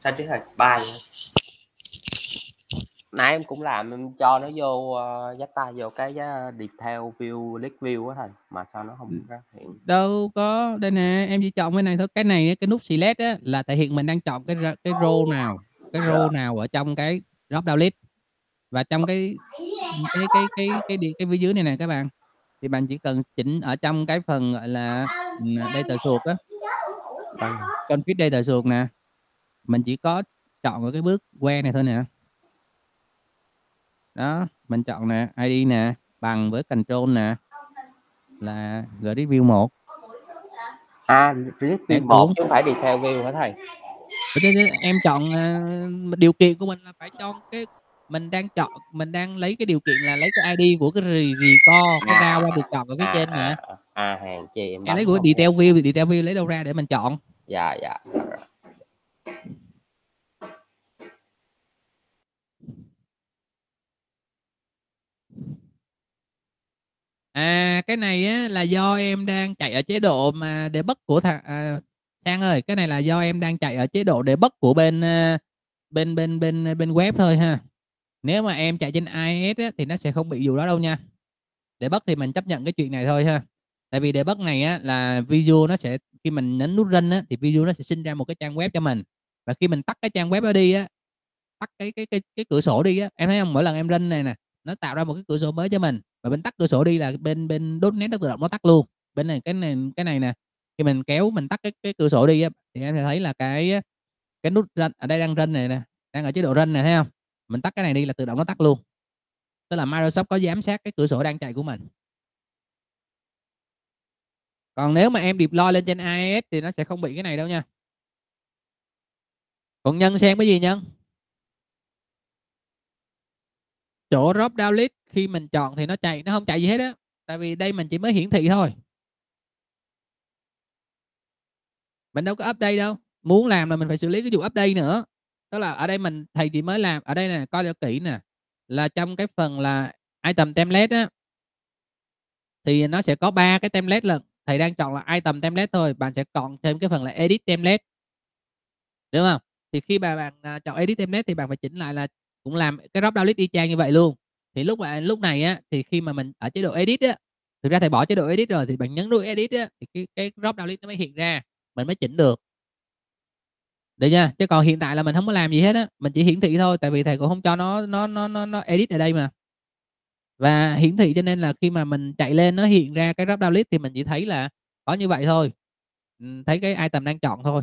sao chứ thầy? Bài nãy em cũng làm em cho nó vô uh, dắt tay vô cái uh, detail view list view á thầy mà sao nó không ra hiện? Đâu có. Đây nè em chỉ chọn cái này thôi. Cái này cái nút select á là thể hiện mình đang chọn cái cái row nào cái row nào ở trong cái drop down list. Và trong cái cái cái cái cái cái, cái phía dưới này nè các bạn. Thì bạn chỉ cần chỉnh ở trong cái phần gọi là ừ, data source á. Vâng. config data source nè mình chỉ có chọn ở cái bước que này thôi nè đó mình chọn nè id nè bằng với control nè là grid view 1 à view một chứ không phải detail view hả thầy em chọn ờ, điều kiện của mình là phải cho cái mình đang chọn mình đang lấy cái điều kiện là lấy cái ID của cái rì rì co cái ra qua được chọn ở phía trên mà à, à, à hàng chị em em lấy của detail view thì detail view lấy đâu ra để mình chọn dạ dạ dạ, dạ à cái này á, là do em đang chạy ở chế độ mà để bất của thằng à, Sang ơi cái này là do em đang chạy ở chế độ để bất của bên à, bên bên bên bên web thôi ha. Nếu mà em chạy trên iOS á, thì nó sẽ không bị vụ đó đâu nha. Để bất thì mình chấp nhận cái chuyện này thôi ha. Tại vì để bất này á là video nó sẽ khi mình nhấn nút run á thì video nó sẽ sinh ra một cái trang web cho mình và khi mình tắt cái trang web đó đi á, tắt cái cái cái cái cửa sổ đi á, em thấy không? Mỗi lần em lên này nè, nó tạo ra một cái cửa sổ mới cho mình. Và bên tắt cửa sổ đi là bên bên đốt nét nó tự động nó tắt luôn. Bên này, cái này cái này nè, khi mình kéo, mình tắt cái cái cửa sổ đi á, thì em sẽ thấy là cái cái nút run ở đây đang run này nè, đang ở chế độ run này, thấy không? Mình tắt cái này đi là tự động nó tắt luôn. Tức là Microsoft có giám sát cái cửa sổ đang chạy của mình. Còn nếu mà em deploy lên trên iOS thì nó sẽ không bị cái này đâu nha còn nhân xen cái gì nhân? Chỗ drop down list khi mình chọn thì nó chạy, nó không chạy gì hết á. Tại vì đây mình chỉ mới hiển thị thôi. Mình đâu có update đâu. Muốn làm là mình phải xử lý cái vụ update nữa. Tức là ở đây mình, thầy chỉ mới làm, ở đây nè, coi cho kỹ nè, là trong cái phần là item template á, thì nó sẽ có ba cái template lần. Thầy đang chọn là item template thôi, bạn sẽ còn thêm cái phần là edit template. Đúng không? Thì khi mà bạn à, chọn edit template thì bạn phải chỉnh lại là cũng làm cái drop down list y chang như vậy luôn. Thì lúc mà lúc này á thì khi mà mình ở chế độ edit á thực ra thầy bỏ chế độ edit rồi thì bạn nhấn nút edit á thì cái cái drop down list nó mới hiện ra mình mới chỉnh được. Được nha chứ còn hiện tại là mình không có làm gì hết á mình chỉ hiển thị thôi tại vì thầy cũng không cho nó nó nó nó, nó edit ở đây mà. Và hiển thị cho nên là khi mà mình chạy lên nó hiện ra cái drop down list thì mình chỉ thấy là có như vậy thôi. Thấy cái item đang chọn thôi.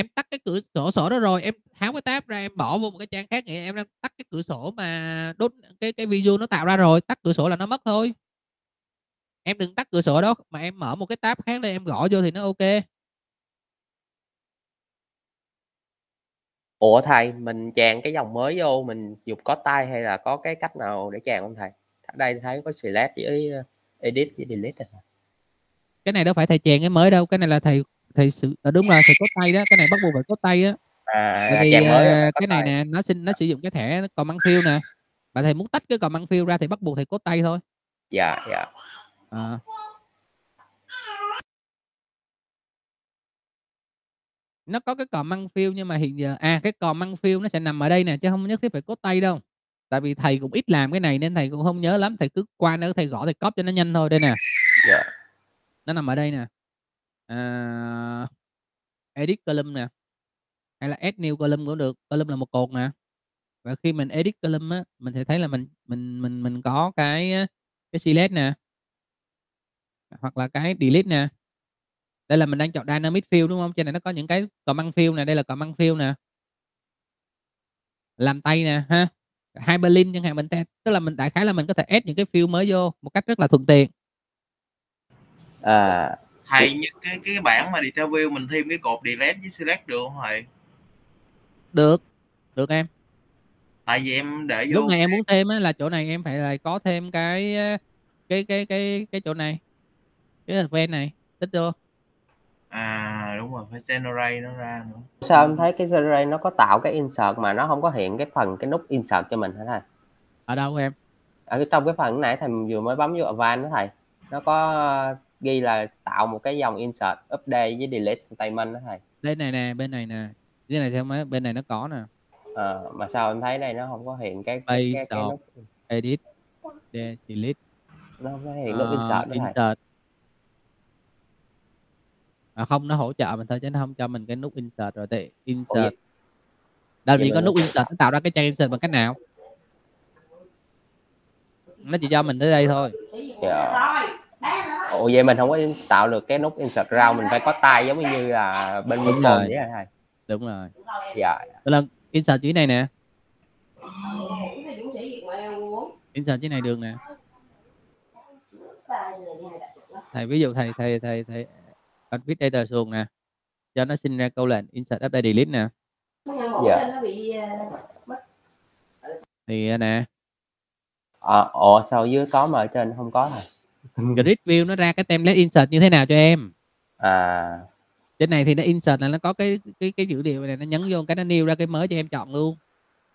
Em tắt cái cửa sổ sổ đó rồi em tháo cái tab ra em bỏ vô một cái trang khác nghĩa em đang tắt cái cửa sổ mà đốt cái cái video nó tạo ra rồi tắt cửa sổ là nó mất thôi. Em đừng tắt cửa sổ đó mà em mở một cái tab khác lên em gõ vô thì nó ok. Ủa thầy mình chèn cái dòng mới vô mình dùng có tay hay là có cái cách nào để chèn không thầy? Ở đây thấy có select với uh, edit với delete rồi cái này đâu phải thầy chèn cái mới đâu cái này là thầy thầy sự à, đúng rồi thầy có tay đó cái này bắt buộc phải có tay á. À tại vì mới có cái này nè nó xin nó sử dụng cái thẻ command field nè. Và thầy muốn tách cái command field ra thì bắt buộc thầy có tay thôi. Dạ dạ. À. nó có cái command field nhưng mà hiện giờ à cái command field nó sẽ nằm ở đây nè chứ không nhất thiết phải có tay đâu. Tại vì thầy cũng ít làm cái này nên thầy cũng không nhớ lắm thầy cứ qua nữa thầy gõ thầy copy cho nó nhanh thôi đây nè. Dạ. Nó nằm ở đây nè uh, edit column nè hay là add new column cũng được column là một cột nè. Và khi mình edit column á mình sẽ thấy là mình mình mình mình có cái cái select nè. Hoặc là cái delete nè. Đây là mình đang chọn dynamic fill đúng không? Trên này nó có những cái command fill nè đây là command fill nè. Làm tay nè ha. Hyperlink chẳng hạn mình te- tức là mình đại khái là mình có thể add những cái fill mới vô một cách rất là thuận tiện. À thầy như cái cái bảng mà detail view mình thêm cái cột delete với select được không thầy? Được. Được em. Tại vì em để vô lúc này em muốn thêm á, là chỗ này em phải là có thêm cái cái cái cái cái chỗ này. Cái event này. Tích vô. À đúng rồi phải generate nó ra nữa. Sao em thấy cái Generate nó có tạo cái insert mà nó không có hiện cái phần cái nút insert cho mình hả thầy? Ở đâu em? Ở cái trong cái phần nãy thầy vừa mới bấm vô advanced đó thầy. Nó có ghi là tạo một cái dòng insert update với delete statement đó thầy. Đây này nè bên này nè. Cái này theo mấy bên này nó có nè. Ờ, mà sao em thấy đây nó không có hiện cái cái, cái, cái nút edit de- delete. Nó không có hiện nút ờ, insert đó thầy. insert. À không nó hỗ trợ mình thôi chứ nó không cho mình cái nút insert rồi thì insert. Đâu vậy vì có nút insert nó tạo ra cái trang insert bằng cách nào? Nó chỉ cho mình tới đây thôi. Dạ. Ủa vậy mình không có tạo được cái nút insert round mình phải có tay giống như là bên Đúng rồi. vậy thầy đúng rồi. Dạ. Tức là insert chữ này nè. Insert chữ này được nè. Thầy ví dụ thầy thầy thầy thầy anh viết data xuống nè cho nó sinh ra câu lệnh insert update delete nè. Dạ. thì à, nè. Ờ, ủa sao dưới có mà ở trên không có thầy grid view nó ra cái template insert như thế nào cho em? À. Trên này thì nó insert là nó có cái cái cái dữ liệu này nó nhấn vô cái nó nêu ra cái mới cho em chọn luôn.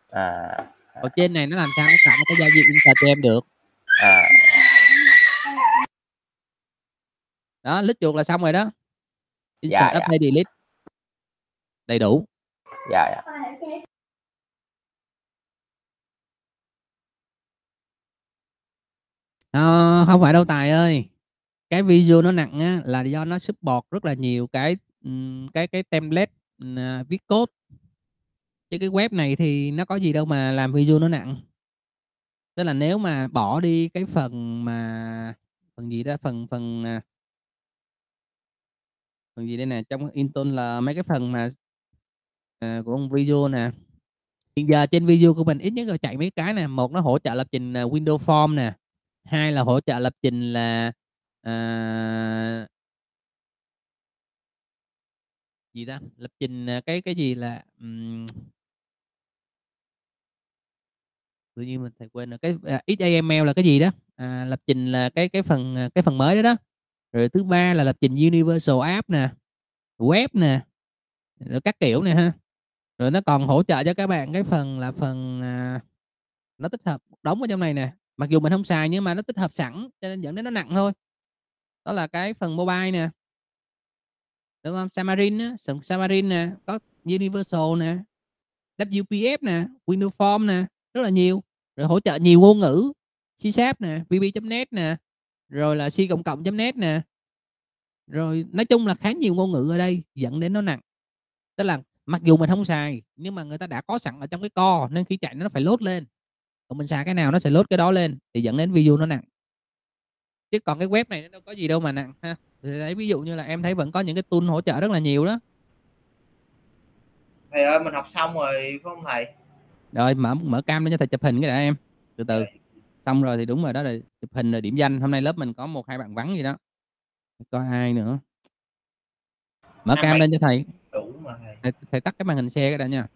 À. Còn trên này nó làm sao nó tạo cái giao diện insert cho em được? À. Đó lít chuột là xong rồi đó. Insert Dạ, dạ. update delete. Đầy đủ. Dạ dạ à, không phải đâu tài ơi. Cái video nó nặng á, là do nó support rất là nhiều cái cái cái template à, viết code. Chứ cái web này thì nó có gì đâu mà làm video nó nặng. Tức là nếu mà bỏ đi cái phần mà phần gì đó phần phần à, phần gì đây nè trong intone là mấy cái phần mà à, của ông video nè. Hiện giờ trên video của mình ít nhất là chạy mấy cái nè. Một nó hỗ trợ lập trình à, Windows Form nè hai là hỗ trợ lập trình là à, gì ta? Lập trình ờ, cái cái gì là um, tự nhiên mình thầy quên rồi. Cái à, XAML là cái gì đó? À, lập trình là cái cái phần ờ, cái phần mới đó đó. Rồi thứ ba là lập trình Universal App nè web nè rồi các kiểu nè ha. Rồi nó còn hỗ trợ cho các bạn cái phần là phần à, nó tích hợp đóng ở trong này nè mặc dù mình không xài nhưng mà nó tích hợp sẵn, cho nên dẫn đến nó nặng thôi. Đó là cái phần mobile nè. Đúng không? Xamarin á Xamarin nè, có Universal nè WPF nè Windows Form nè, rất là nhiều. Rồi hỗ trợ nhiều ngôn ngữ, C Sharp nè VB.net nè, rồi là C cộng cộng net nè. Rồi nói chung là khá nhiều ngôn ngữ ở đây, dẫn đến nó nặng. Tức là mặc dù mình không xài, nhưng mà người ta đã có sẵn ở trong cái co nên khi chạy nó phải lốt lên còn mình xài cái nào nó sẽ lốt cái đó lên thì dẫn đến video nó nặng. Chứ còn cái web này nó đâu có gì đâu mà nặng ha. Thì đấy ví dụ như là em thấy vẫn có những cái tool hỗ trợ rất là nhiều đó. Thầy ơi mình học xong rồi phải không thầy? Rồi mở mở cam lên cho thầy chụp hình cái đã em. Từ từ. Xong rồi thì đúng rồi đó là chụp hình rồi điểm danh. Hôm nay lớp mình có một hai bạn vắng gì đó. Coi ai nữa? Mở cam lên cho thầy. đủ mà thầy. Thầy, thầy tắt cái màn hình xe cái đã nha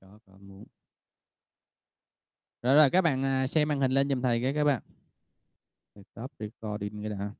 có có, muốn. Rồi rồi, các bạn à, xem màn hình lên giùm thầy cái, các bạn. Thầy stop recording cái đã.